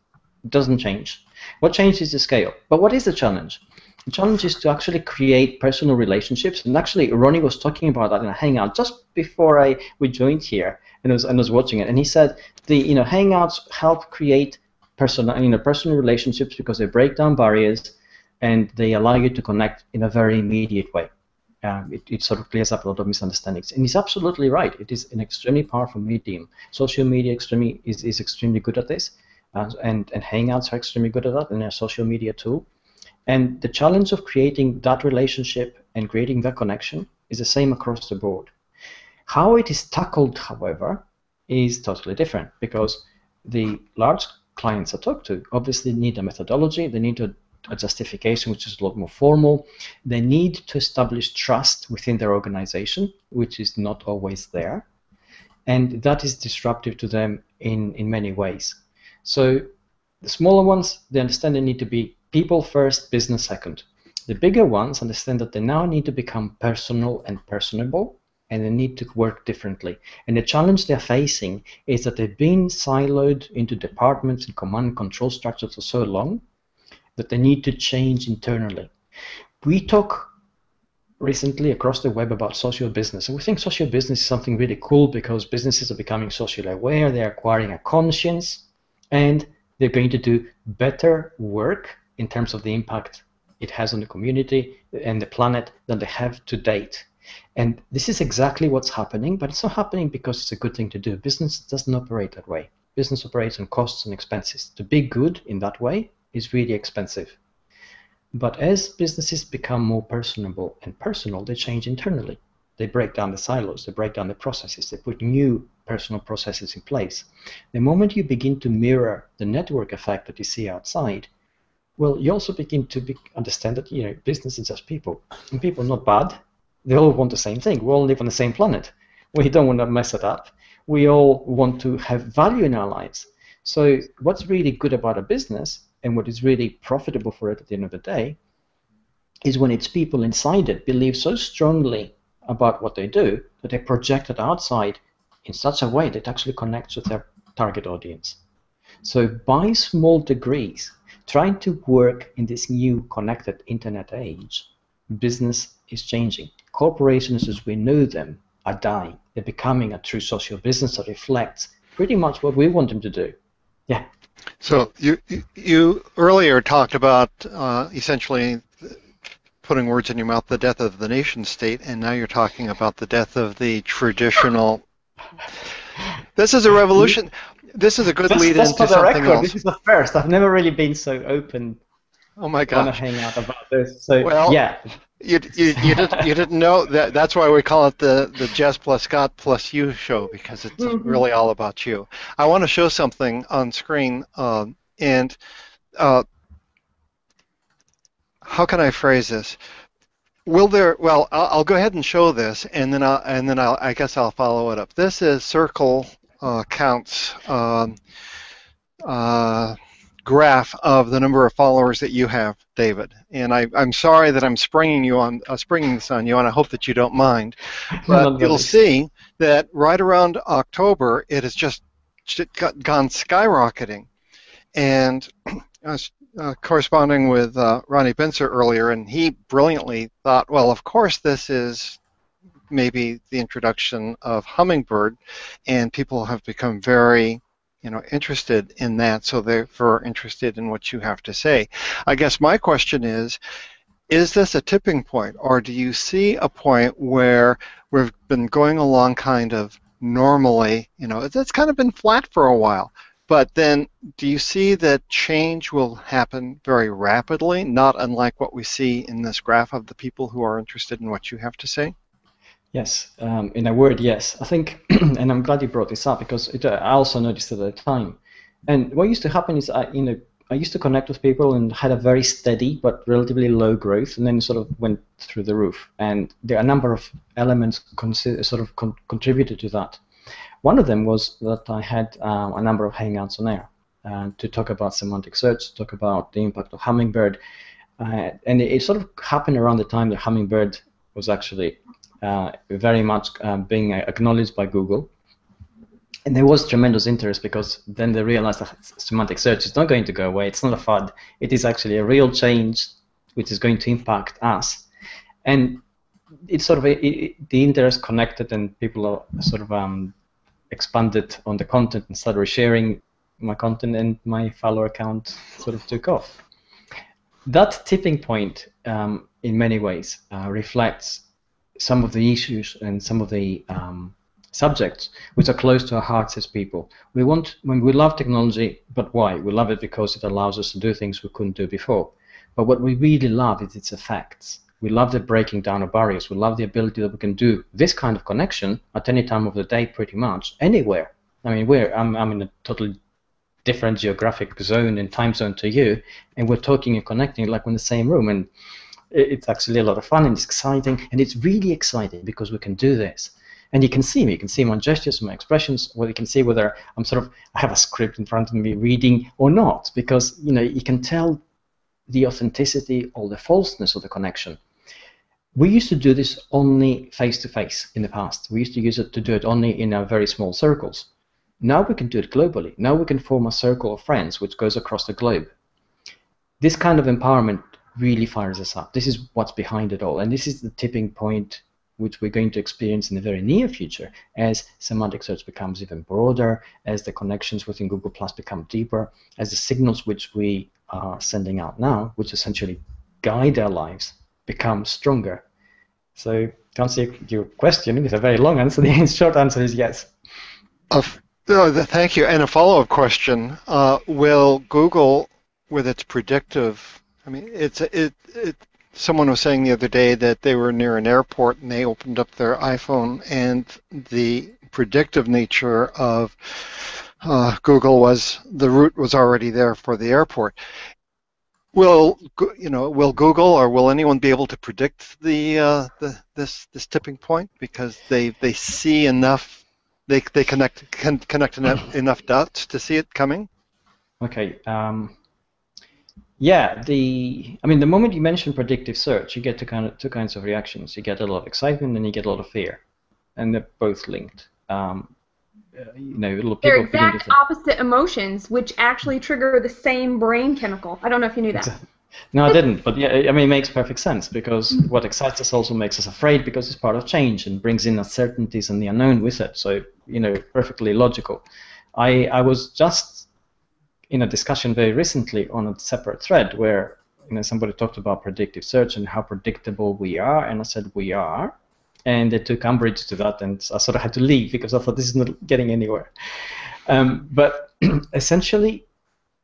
C: doesn't change. What changes the scale. But what is the challenge? The challenge is to actually create personal relationships. And actually, Ronnie was talking about that in a Hangout just before I we joined here, and I was, and was watching it. And he said the you know Hangouts help create personal you know personal relationships because they break down barriers and they allow you to connect in a very immediate way. Um, it, it, sort of clears up a lot of misunderstandings. And he's absolutely right. It is an extremely powerful medium. Social media extremely is, is extremely good at this, uh, and, and Hangouts are extremely good at that, and their social media too. And the challenge of creating that relationship and creating that connection is the same across the board. How it is tackled, however, is totally different because the large clients I talk to obviously need a methodology, they need to a justification which is a lot more formal. They need to establish trust within their organization, which is not always there. And that is disruptive to them in, in many ways. So the smaller ones, they understand they need to be people first, business second. The bigger ones understand that they now need to become personal and personable and they need to work differently. And the challenge they're facing is that they've been siloed into departments and command and control structures for so long that they need to change internally. We talk recently across the web about social business, and we think social business is something really cool because businesses are becoming socially aware, they're acquiring a conscience, and they're going to do better work in terms of the impact it has on the community and the planet than they have to date. And this is exactly what's happening, but it's not happening because it's a good thing to do. Business doesn't operate that way. Business operates on costs and expenses. To be good in that way is really expensive. But as businesses become more personable and personal, they change internally. They break down the silos, they break down the processes, they put new personal processes in place. The moment you begin to mirror the network effect that you see outside, well, you also begin to be, understand that you know business is just people, and people are not bad. They all want the same thing. We all live on the same planet. We don't want to mess it up. We all want to have value in our lives. So, what's really good about a business and what is really profitable for it at the end of the day is when its people inside it believe so strongly about what they do that they project it outside in such a way that actually connects with their target audience. So by small degrees, trying to work in this new connected internet age, business is changing. Corporations as we know them are dying. They're becoming a true social business that reflects pretty much what we want them to do. Yeah.
B: So you you earlier talked about uh, essentially putting words in your mouth, the death of the nation state, and now you're talking about the death of the traditional. This is a revolution. This is a good
C: that's,
B: lead
C: that's
B: into something
C: record.
B: else.
C: This is the first. I've never really been so open
B: Oh my
C: on a
B: gosh!
C: hangout about this. So
B: Well,
C: yeah,
B: You, you, you, didn't, you didn't know that. That's why we call it the the Jess plus Scott plus you show because it's
A: Mhm.
B: really all about you. I want to show something on screen, um, and uh, how can I phrase this? Will there? Well, I'll, I'll go ahead and show this, and then I'll, and then I'll, I guess I'll follow it up. This is Circle uh, counts um, uh, graph of the number of followers that you have, David. And I, I'm sorry that I'm springing you on, uh, springing this on you, and I hope that you don't mind. *laughs* But you'll see that right around October, it has just got- gone skyrocketing. And I *clears throat* was uh, corresponding with uh, Ronnie Bincer earlier, and he brilliantly thought, well, of course, this is maybe the introduction of Hummingbird, and people have become very you know interested in that so therefore interested in what you have to say. I guess my question is is this a tipping point or do you see a point where we've been going along kind of normally you know it's kind of been flat for a while but then do you see that change will happen very rapidly not unlike what we see in this graph of the people who are interested in what you have to say
C: Yes, um, in a word, yes. I think, *clears throat* and I'm glad you brought this up because it, uh, I also noticed at the time. And what used to happen is, I, you know, I used to connect with people and had a very steady but relatively low growth, and then sort of went through the roof. And there are a number of elements sort of con- contributed to that. One of them was that I had um, a number of hangouts on air uh, to talk about semantic search, to talk about the impact of Hummingbird, uh, and it, it sort of happened around the time that Hummingbird was actually uh, very much um, being acknowledged by Google. And there was tremendous interest because then they realized that semantic search is not going to go away. It's not a fad. It is actually a real change which is going to impact us. And it's sort of a, it, the interest connected and people are sort of um, expanded on the content and started sharing my content and my follower account sort of took off. That tipping point um, in many ways uh, reflects some of the issues and some of the um, subjects which are close to our hearts as people. We want, when we love technology, but why? We love it because it allows us to do things we couldn't do before. But what we really love is its effects. We love the breaking down of barriers. We love the ability that we can do this kind of connection at any time of the day, pretty much anywhere. I mean, we're I'm, I'm in a totally different geographic zone and time zone to you, and we're talking and connecting like we're in the same room, and it's actually a lot of fun and it's exciting, and it's really exciting because we can do this. And you can see me, you can see my gestures, my expressions, where you can see whether I'm sort of I have a script in front of me reading or not, because you know you can tell the authenticity or the falseness of the connection. We used to do this only face to face in the past. We used to use it to do it only in our very small circles. Now we can do it globally. Now we can form a circle of friends which goes across the globe. This kind of empowerment really fires us up. This is what's behind it all. And this is the tipping point which we're going to experience in the very near future as semantic search becomes even broader, as the connections within Google Plus become deeper, as the signals which we are sending out now, which essentially guide our lives, become stronger. So to answer your question it's a very long answer, *laughs* the short answer is yes.
B: Oh, thank you. And a follow-up question: uh, Will Google, with its predictive, I mean, it's it, it. Someone was saying the other day that they were near an airport and they opened up their iPhone and the predictive nature of uh, Google was the route was already there for the airport. Will you know? Will Google or will anyone be able to predict the, uh, the this this tipping point because they they see enough they they connect can connect enough *coughs* enough dots to see it coming.
C: Okay. Um, yeah, the I mean, the moment you mention predictive search, you get two kind of two kinds of reactions. You get a lot of excitement and you get a lot of fear, and they're both linked. Um, you know, little
A: They're exact
C: different.
A: opposite emotions, which actually trigger the same brain chemical. I don't know if you knew that.
C: No, I didn't. But yeah, I mean, it makes perfect sense because mm-hmm. what excites us also makes us afraid because it's part of change and brings in uncertainties and the unknown with it. So you know, perfectly logical. I I was just in a discussion very recently on a separate thread where you know somebody talked about predictive search and how predictable we are, and I said we are, and they took umbrage to that, and I sort of had to leave because I thought this is not getting anywhere. Um, but *clears throat* essentially.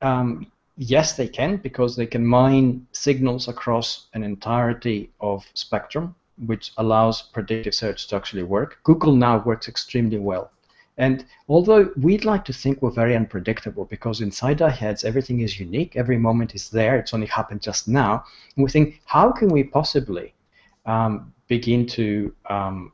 C: Um, yes, they can because they can mine signals across an entirety of spectrum, which allows predictive search to actually work. Google now works extremely well. And although we'd like to think we're very unpredictable because inside our heads everything is unique, every moment is there, it's only happened just now, and we think, how can we possibly um, begin to um,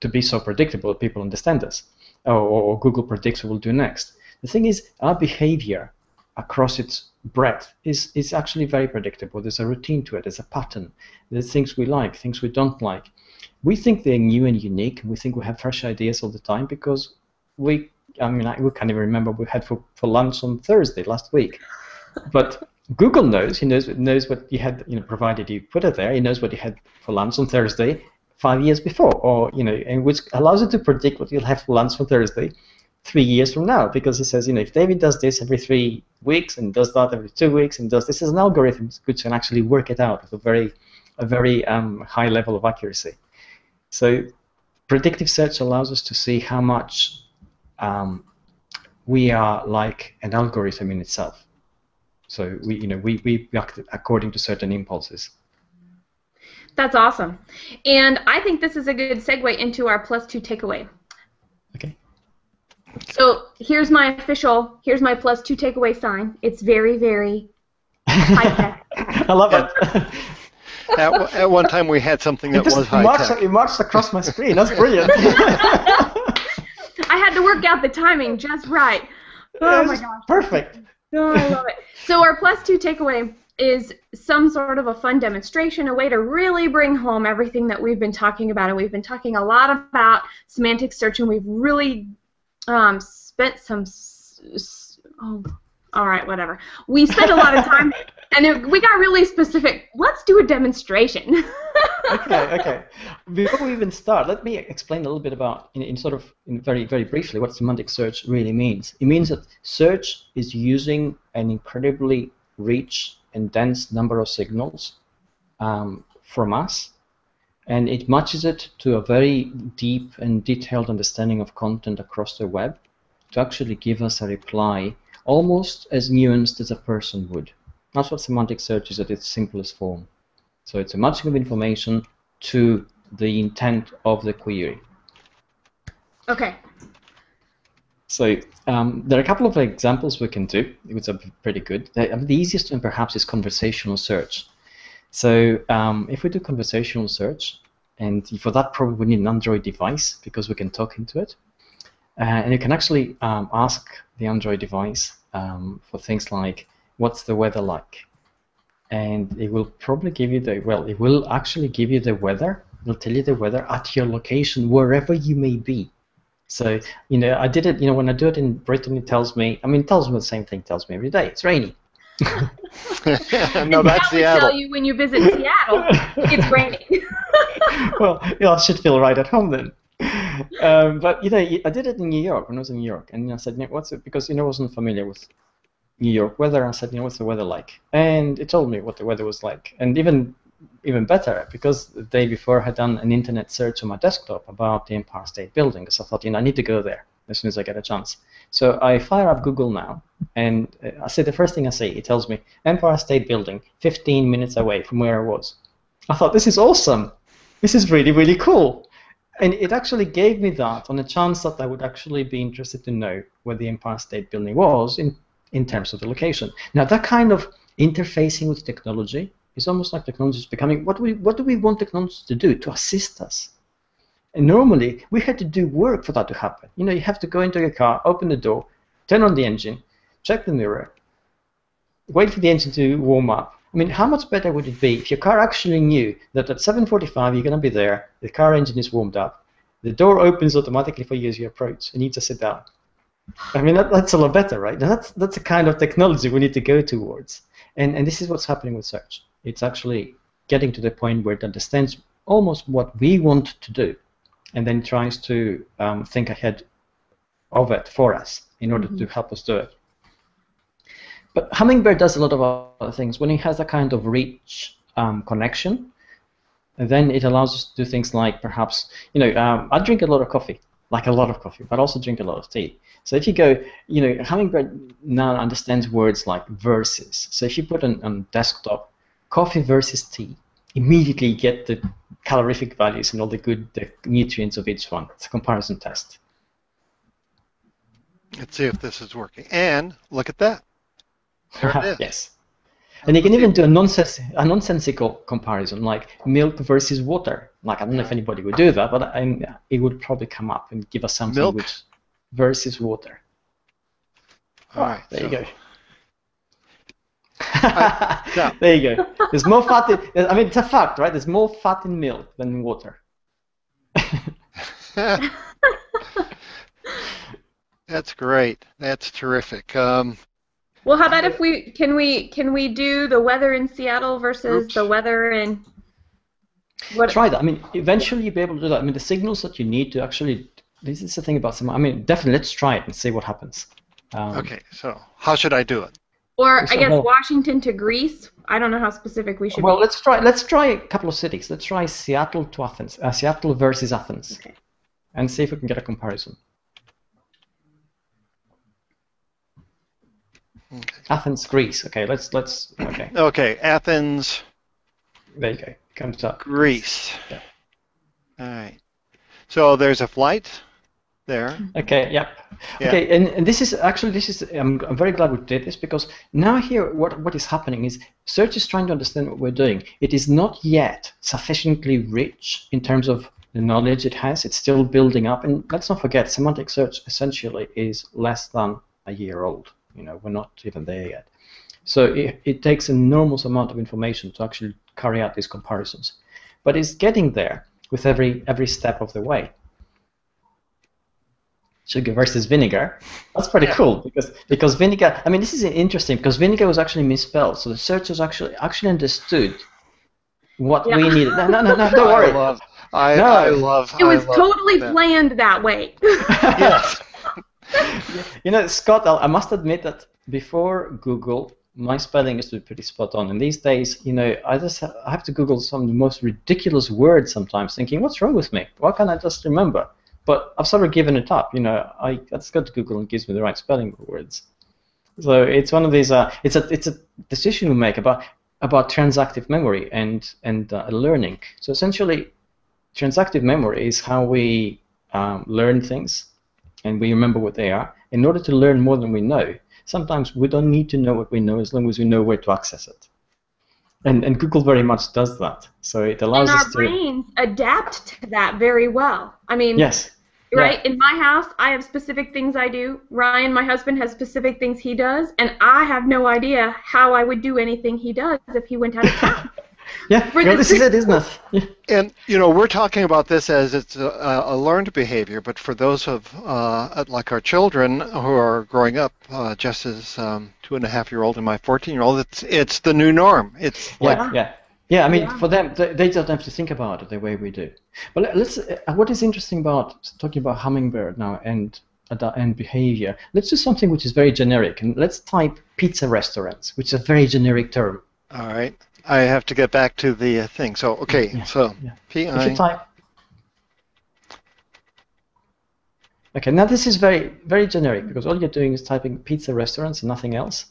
C: to be so predictable that people understand us, or, or Google predicts what we'll do next? The thing is, our behavior across its breadth is, is actually very predictable. There's a routine to it, there's a pattern. There's things we like, things we don't like. We think they're new and unique, we think we have fresh ideas all the time because we, I mean, I, we can't even remember what we had for, for lunch on Thursday last week. But Google knows, he knows, knows what you had, you know, provided you put it there, he knows what you had for lunch on Thursday five years before, or, you know, and which allows it to predict what you'll have for lunch on Thursday three years from now because it says, you know, if David does this every three weeks and does that every two weeks and does this is an algorithm which can actually work it out with a very, a very um, high level of accuracy. So predictive search allows us to see how much um, we are like an algorithm in itself. So we, you know, we, we act according to certain impulses.
A: That's awesome. And I think this is a good segue into our plus two takeaway.
C: Okay.
A: So here's my official, here's my plus two takeaway sign. It's very, very high tech. *laughs*
C: I love it.
B: at, at one time, we had something that
C: it
B: was high
C: marched,
B: tech.
C: it marched across my screen. That's brilliant. *laughs*
A: I had to work out the timing just right. Oh
C: It's
A: my gosh.
C: Perfect.
A: Oh, I love it. So our plus two takeaway is some sort of a fun demonstration, a way to really bring home everything that we've been talking about. And we've been talking a lot about semantic search, and we've really um, spent some. Oh, all right, whatever. We spent a lot of time, *laughs* and it, we got really specific. Let's do a demonstration.
C: okay, *laughs* okay. Before we even start, let me explain a little bit about, in, in sort of, in very, very briefly, what semantic search really means. It means that search is using an incredibly rich and dense number of signals um, from us, and it matches it to a very deep and detailed understanding of content across the web to actually give us a reply almost as nuanced as a person would. That's what semantic search is at its simplest form. So it's a matching of information to the intent of the query.
A: okay.
C: So um, there are a couple of examples we can do, which are pretty good. The, the easiest one perhaps is conversational search. So um, if we do conversational search, and for that probably we need an Android device because we can talk into it. Uh, and you can actually um, ask the Android device um, for things like, what's the weather like? And it will probably give you the, well, it will actually give you the weather. It'll tell you the weather at your location, wherever you may be. So, you know, I did it, you know, when I do it in Britain, it tells me, I mean, it tells me the same thing it tells me every day. It's rainy. *laughs*
B: no, that's
A: that would
B: Seattle.
A: tell you when you visit Seattle, it's raining. *laughs*
C: well, yeah, I should feel right at home then. Um, but you know, I did it in New York when I was in New York, and I said, "What's it?" Because you know, I wasn't familiar with New York weather. I said, "You know, what's the weather like?" And it told me what the weather was like, and even even better because the day before I had done an internet search on my desktop about the Empire State Building. Because I thought, you know, I need to go there as soon as I get a chance. So I fire up Google now, and uh, I say the first thing I see, it tells me Empire State Building, 15 minutes away from where I was. I thought, this is awesome. This is really, really cool. And it actually gave me that on a chance that I would actually be interested to know where the Empire State Building was in, in terms of the location. Now, that kind of interfacing with technology is almost like technology is becoming what we what do we want technology to do to assist us? And normally we had to do work for that to happen. You know, you have to go into your car, open the door, turn on the engine, check the mirror, wait for the engine to warm up. I mean, how much better would it be if your car actually knew that at 7:45 you're going to be there, the car engine is warmed up, The door opens automatically for you as you approach, and you to sit down. I mean, that, that's a lot better, right? And that's that's the kind of technology we need to go towards. And and this is what's happening with search. It's actually getting to the point where it understands almost what we want to do, and then tries to um, think ahead of it for us in order mm-hmm. to help us do it. But Hummingbird does a lot of other things. When it has a kind of rich um, connection, then it allows us to do things like perhaps, you know, um, I drink a lot of coffee, like a lot of coffee, but also drink a lot of tea. So if you go, you know, Hummingbird now understands words like versus. So if you put on, on desktop coffee versus tea, immediately get the calorific values and all the good the nutrients of each one. It's a comparison test.
B: Let's see if this is working. And look at that. *laughs*
C: yes. And you can even do a, nonsens- a nonsensical comparison, like milk versus water. Like I don't know if anybody would do that, but I, it would probably come up and give us something milk. which versus water.
B: All right.
C: There so. you go. I, *laughs* yeah. there you go. There's more fat. In, I mean, it's a fact, right? There's more fat in milk than in water. *laughs*
B: That's great. That's terrific. Um,
A: well, how about if we can we can we do the weather in Seattle versus oops. the weather in
C: what? Try that. I mean, eventually you'll be able to do that. I mean, the signals that you need to actually. This is the thing about some. I mean, definitely let's try it and see what happens.
B: Um, okay, so how should I do it?
A: Or I guess Washington to Greece. I don't know how specific we should
C: well,
A: be.
C: let's try. Let's try a couple of cities. Let's try Seattle to Athens. Uh, Seattle versus Athens. Okay. And see if we can get a comparison. Mm. Athens, Greece. Okay, let's let's. Okay.
B: Okay, Athens.
C: There you go. Comes up.
B: Greece. Yeah. All right. So there's a flight there.
C: Okay. Yep. Yeah. Okay. And, and this is actually this is I'm, I'm very glad we did this because now here what what is happening is search is trying to understand what we're doing. It is not yet sufficiently rich in terms of the knowledge it has. It's still building up. And let's not forget, semantic search essentially is less than a year old. You know, we're not even there yet. So it, it takes an enormous amount of information to actually carry out these comparisons. But it's getting there with every every step of the way. Sugar versus vinegar. That's pretty yeah. cool because because vinegar. I mean, this is interesting because vinegar was actually misspelled, so the searchers actually actually understood what yeah. we needed. No, no, no, no don't *laughs* worry. I
B: love. I, no. I love.
A: It was
B: love
A: totally that. planned that way. *laughs* yes. *laughs*
C: you know, Scott, I must admit that before Google, my spelling used to be pretty spot on. And these days, you know, I just have, I have to Google some of the most ridiculous words sometimes, thinking, what's wrong with me? Why can't I just remember? But I've sort of given it up. You know, I, I just go to Google and gives me the right spelling words. So it's one of these. Uh, it's a it's a decision we make about about transactive memory and and uh, learning. So essentially, transactive memory is how we um, learn things and we remember what they are. In order to learn more than we know, sometimes we don't need to know what we know as long as we know where to access it. And, and Google very much does that. So it allows
A: and
C: us
A: to. our brains adapt to that very well. I mean,
C: yes.
A: Right? Yeah. In my house, I have specific things I do. Ryan, my husband, has specific things he does. And I have no idea how I would do anything he does if he went out of town. *laughs*
C: Yeah, well, this is it, isn't it? Yeah.
B: And you know, we're talking about this as it's a, a learned behavior, but for those of uh, like our children who are growing up, uh, just as um, two and a half year old and my 14 year old, it's it's the new norm. It's
C: yeah, like, yeah. Yeah, I mean, yeah. for them, they, they, don't have to think about it the way we do. But let's. Uh, what is interesting about talking about hummingbird now and uh, and behavior? Let's do something which is very generic, and let's type pizza restaurants, which is a very generic term.
B: All right. I have to get back to the uh, thing. So okay, yeah. so yeah.
C: PI. Okay, now this is very very generic because all you're doing is typing pizza restaurants and nothing else.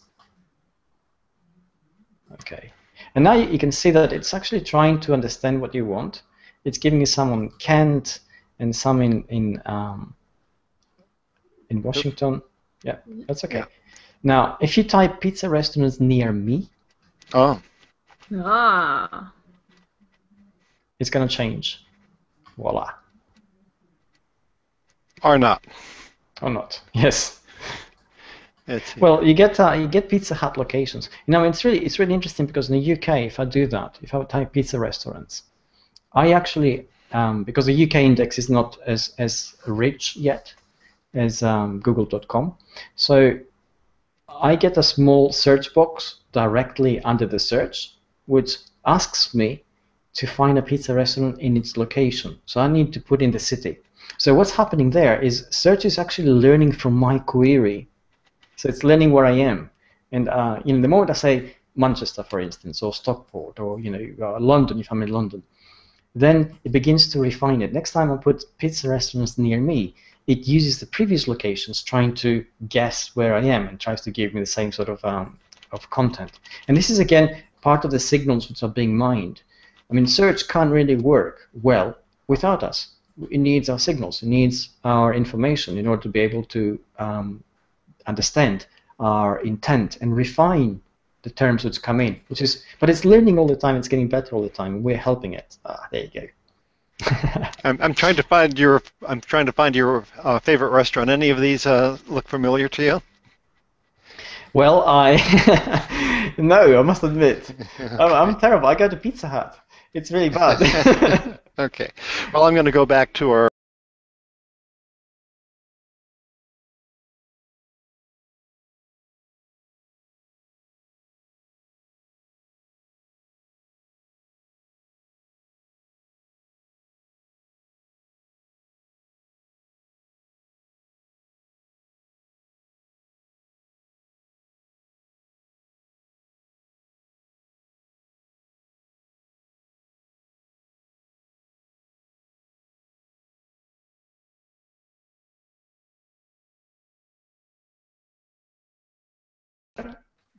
C: Okay, and now you can see that it's actually trying to understand what you want. It's giving you some on Kent and some in in um, in Washington. Yeah, that's okay. Yeah. Now, if you type pizza restaurants near me.
B: Oh.
A: Ah.
C: It's going to change. Voila.
B: Or not.
C: Or not. Yes. well, you get uh, you get Pizza Hut locations. You know, it's really it's really interesting because in the UK, if I do that, if I type pizza restaurants, I actually um, because the UK index is not as, as rich yet as um, google.com. So I get a small search box directly under the search, which asks me to find a pizza restaurant in its location. So I need to put in the city. So what's happening there is search is actually learning from my query. So it's learning where I am. And uh, know, the moment I say Manchester, for instance, or Stockport, or you know, uh, London, if I'm in London, then it begins to refine it. Next time I put pizza restaurants near me, it uses the previous locations trying to guess where I am and tries to give me the same sort of um, of content. And this is again part of the signals which are being mined. I mean, search can't really work well without us. It needs our signals. It needs our information in order to be able to um, understand our intent and refine the terms which come in. Which is, but it's learning all the time. It's getting better all the time, we're helping it. Ah, there you go. *laughs*
B: I'm, I'm trying to find your I'm trying to find your uh, favorite restaurant. Any of these uh, look familiar to you?
C: Well, I *laughs* no, I must admit, *laughs* I'm, I'm terrible. I go to Pizza Hut. It's really bad. *laughs*
B: okay. Well, I'm going to go back to our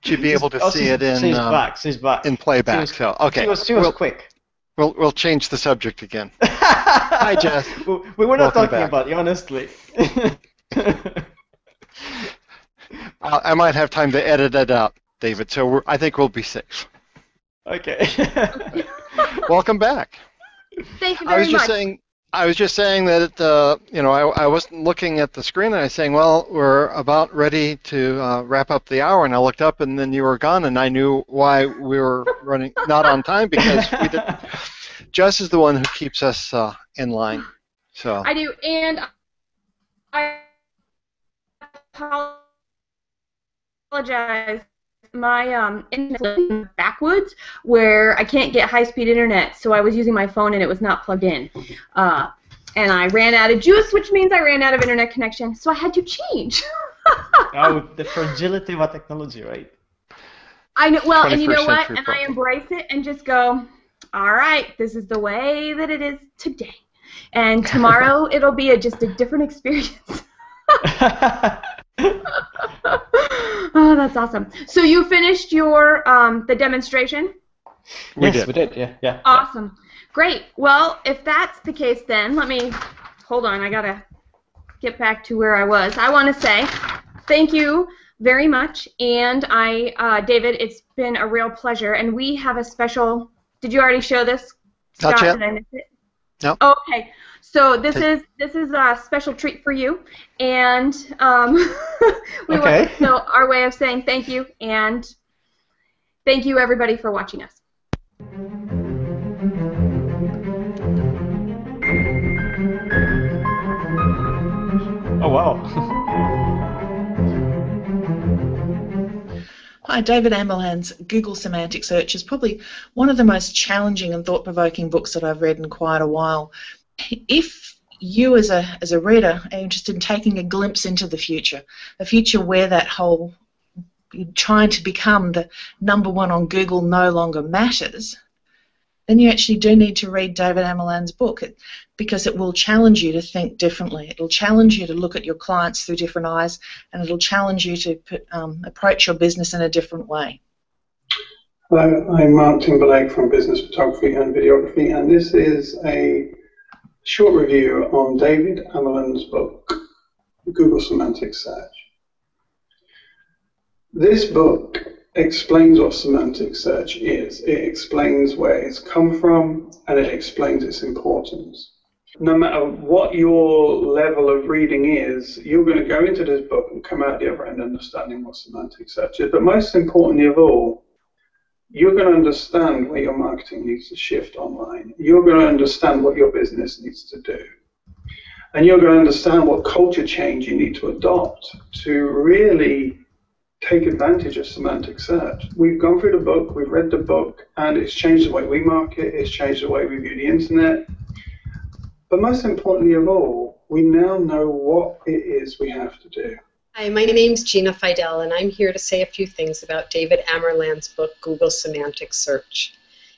B: to be able to
C: oh,
B: see it in
C: she's
B: um,
C: back. She's back.
B: in playback.
C: was-
B: so okay,
C: She was, she was
B: we'll,
C: quick.
B: we'll we'll change the subject again. *laughs* Hi, Jess.
C: we, we were not
B: Welcome
C: talking
B: back.
C: about you, honestly.
B: I, *laughs* I might have time to edit it out, David. So we're, I think we'll be safe.
C: okay. *laughs*
B: Welcome back.
A: Thank you very much.
B: I
A: very
B: was just
A: much.
B: saying. I was just saying that uh, you know I, I wasn't looking at the screen and I was saying, well, we're about ready to uh, wrap up the hour, and I looked up and then you were gone, and I knew why we were running not on time because we did. *laughs* Jess is the one who keeps us uh, in line. So
A: I do, and I apologize. My um internet is backwoods where I can't get high-speed internet, so I was using my phone and it was not plugged in. Uh, and I ran out of juice, which means I ran out of internet connection, so I had to change. *laughs*
C: oh, *laughs* the fragility of our technology, right?
A: I know. Well, and you know what?
B: century
A: And I embrace it and just go, all right, this is the way that it is today, and *laughs* tomorrow it'll be a, just a different experience. *laughs* oh, that's awesome. So you finished your um, the demonstration.
B: we
C: yes,
B: did.
C: we did. Yeah, yeah.
A: Awesome. Great. Well, if that's the case, then let me hold on. I gotta get back to where I was. I want to say thank you very much, and I, uh, David, it's been a real pleasure. And we have a special. Did you already show this?
B: Not
A: Scott,
B: yet. No.
A: Okay. So this is this is a special treat for you, and um, *laughs* we
C: Okay.
A: want so our way of saying thank you and thank you everybody for watching us.
C: Oh wow. *laughs*
D: Hi, David Amerland's Google Semantic Search is probably one of the most challenging and thought-provoking books that I've read in quite a while. If you as a, as a reader are interested in taking a glimpse into the future, a future where that whole trying to become the number one on Google no longer matters, then you actually do need to read David Amerland's book because it will challenge you to think differently. It'll challenge you to look at your clients through different eyes, and it'll challenge you to um, approach your business in a different way.
E: Hello, I'm Mark Timberlake from Business Photography and Videography, and this is a short review on David Amerland's book, Google Semantic Search. This book explains what semantic search is. It explains where it's come from, and it explains its importance. No matter what your level of reading is, you're going to go into this book and come out the other end understanding what semantic search is. But most importantly of all, you're going to understand where your marketing needs to shift online. You're going to understand what your business needs to do. And you're going to understand what culture change you need to adopt to really take advantage of semantic search. We've gone through the book, we've read the book, and it's changed the way we market, it's changed the way we view the internet. But most importantly of all, we now know what it is we have to do.
F: Hi, my name's Gina Fidel, and I'm here to say a few things about David Amerland's book, Google Semantic Search.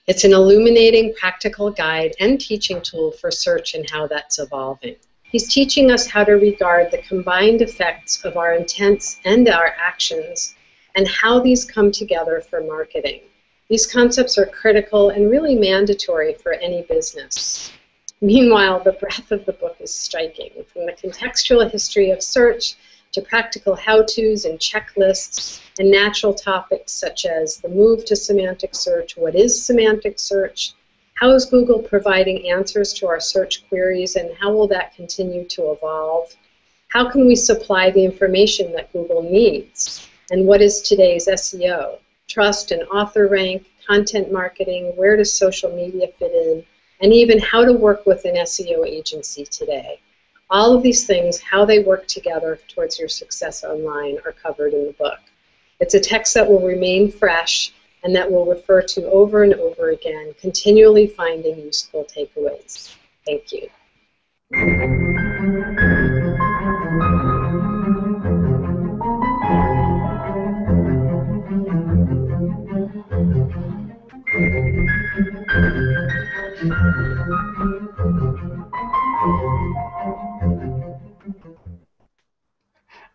F: It's an illuminating, practical guide and teaching tool for search and how that's evolving. He's teaching us how to regard the combined effects of our intents and our actions and how these come together for marketing. These concepts are critical and really mandatory for any business. Meanwhile, the breadth of the book is striking, from the contextual history of search to practical how-tos and checklists and natural topics such as the move to semantic search, what is semantic search, how is Google providing answers to our search queries and how will that continue to evolve? How can we supply the information that Google needs? And what is today's SEO? Trust and author rank, content marketing, where does social media fit in, and even how to work with an SEO agency today. All of these things, how they work together towards your success online, are covered in the book. It's a text that will remain fresh and that we'll refer to over and over again, continually finding useful takeaways. Thank you.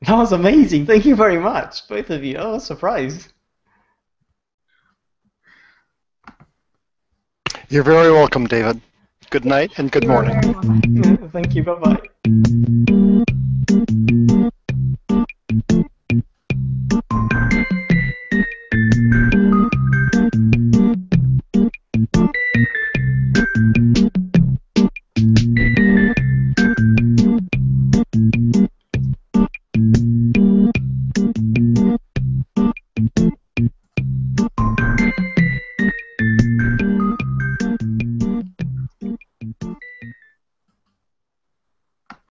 C: That was amazing. Thank you very much, both of you. I was surprised.
B: You're very welcome, David. Good night and good morning.
C: Thank you. Bye bye.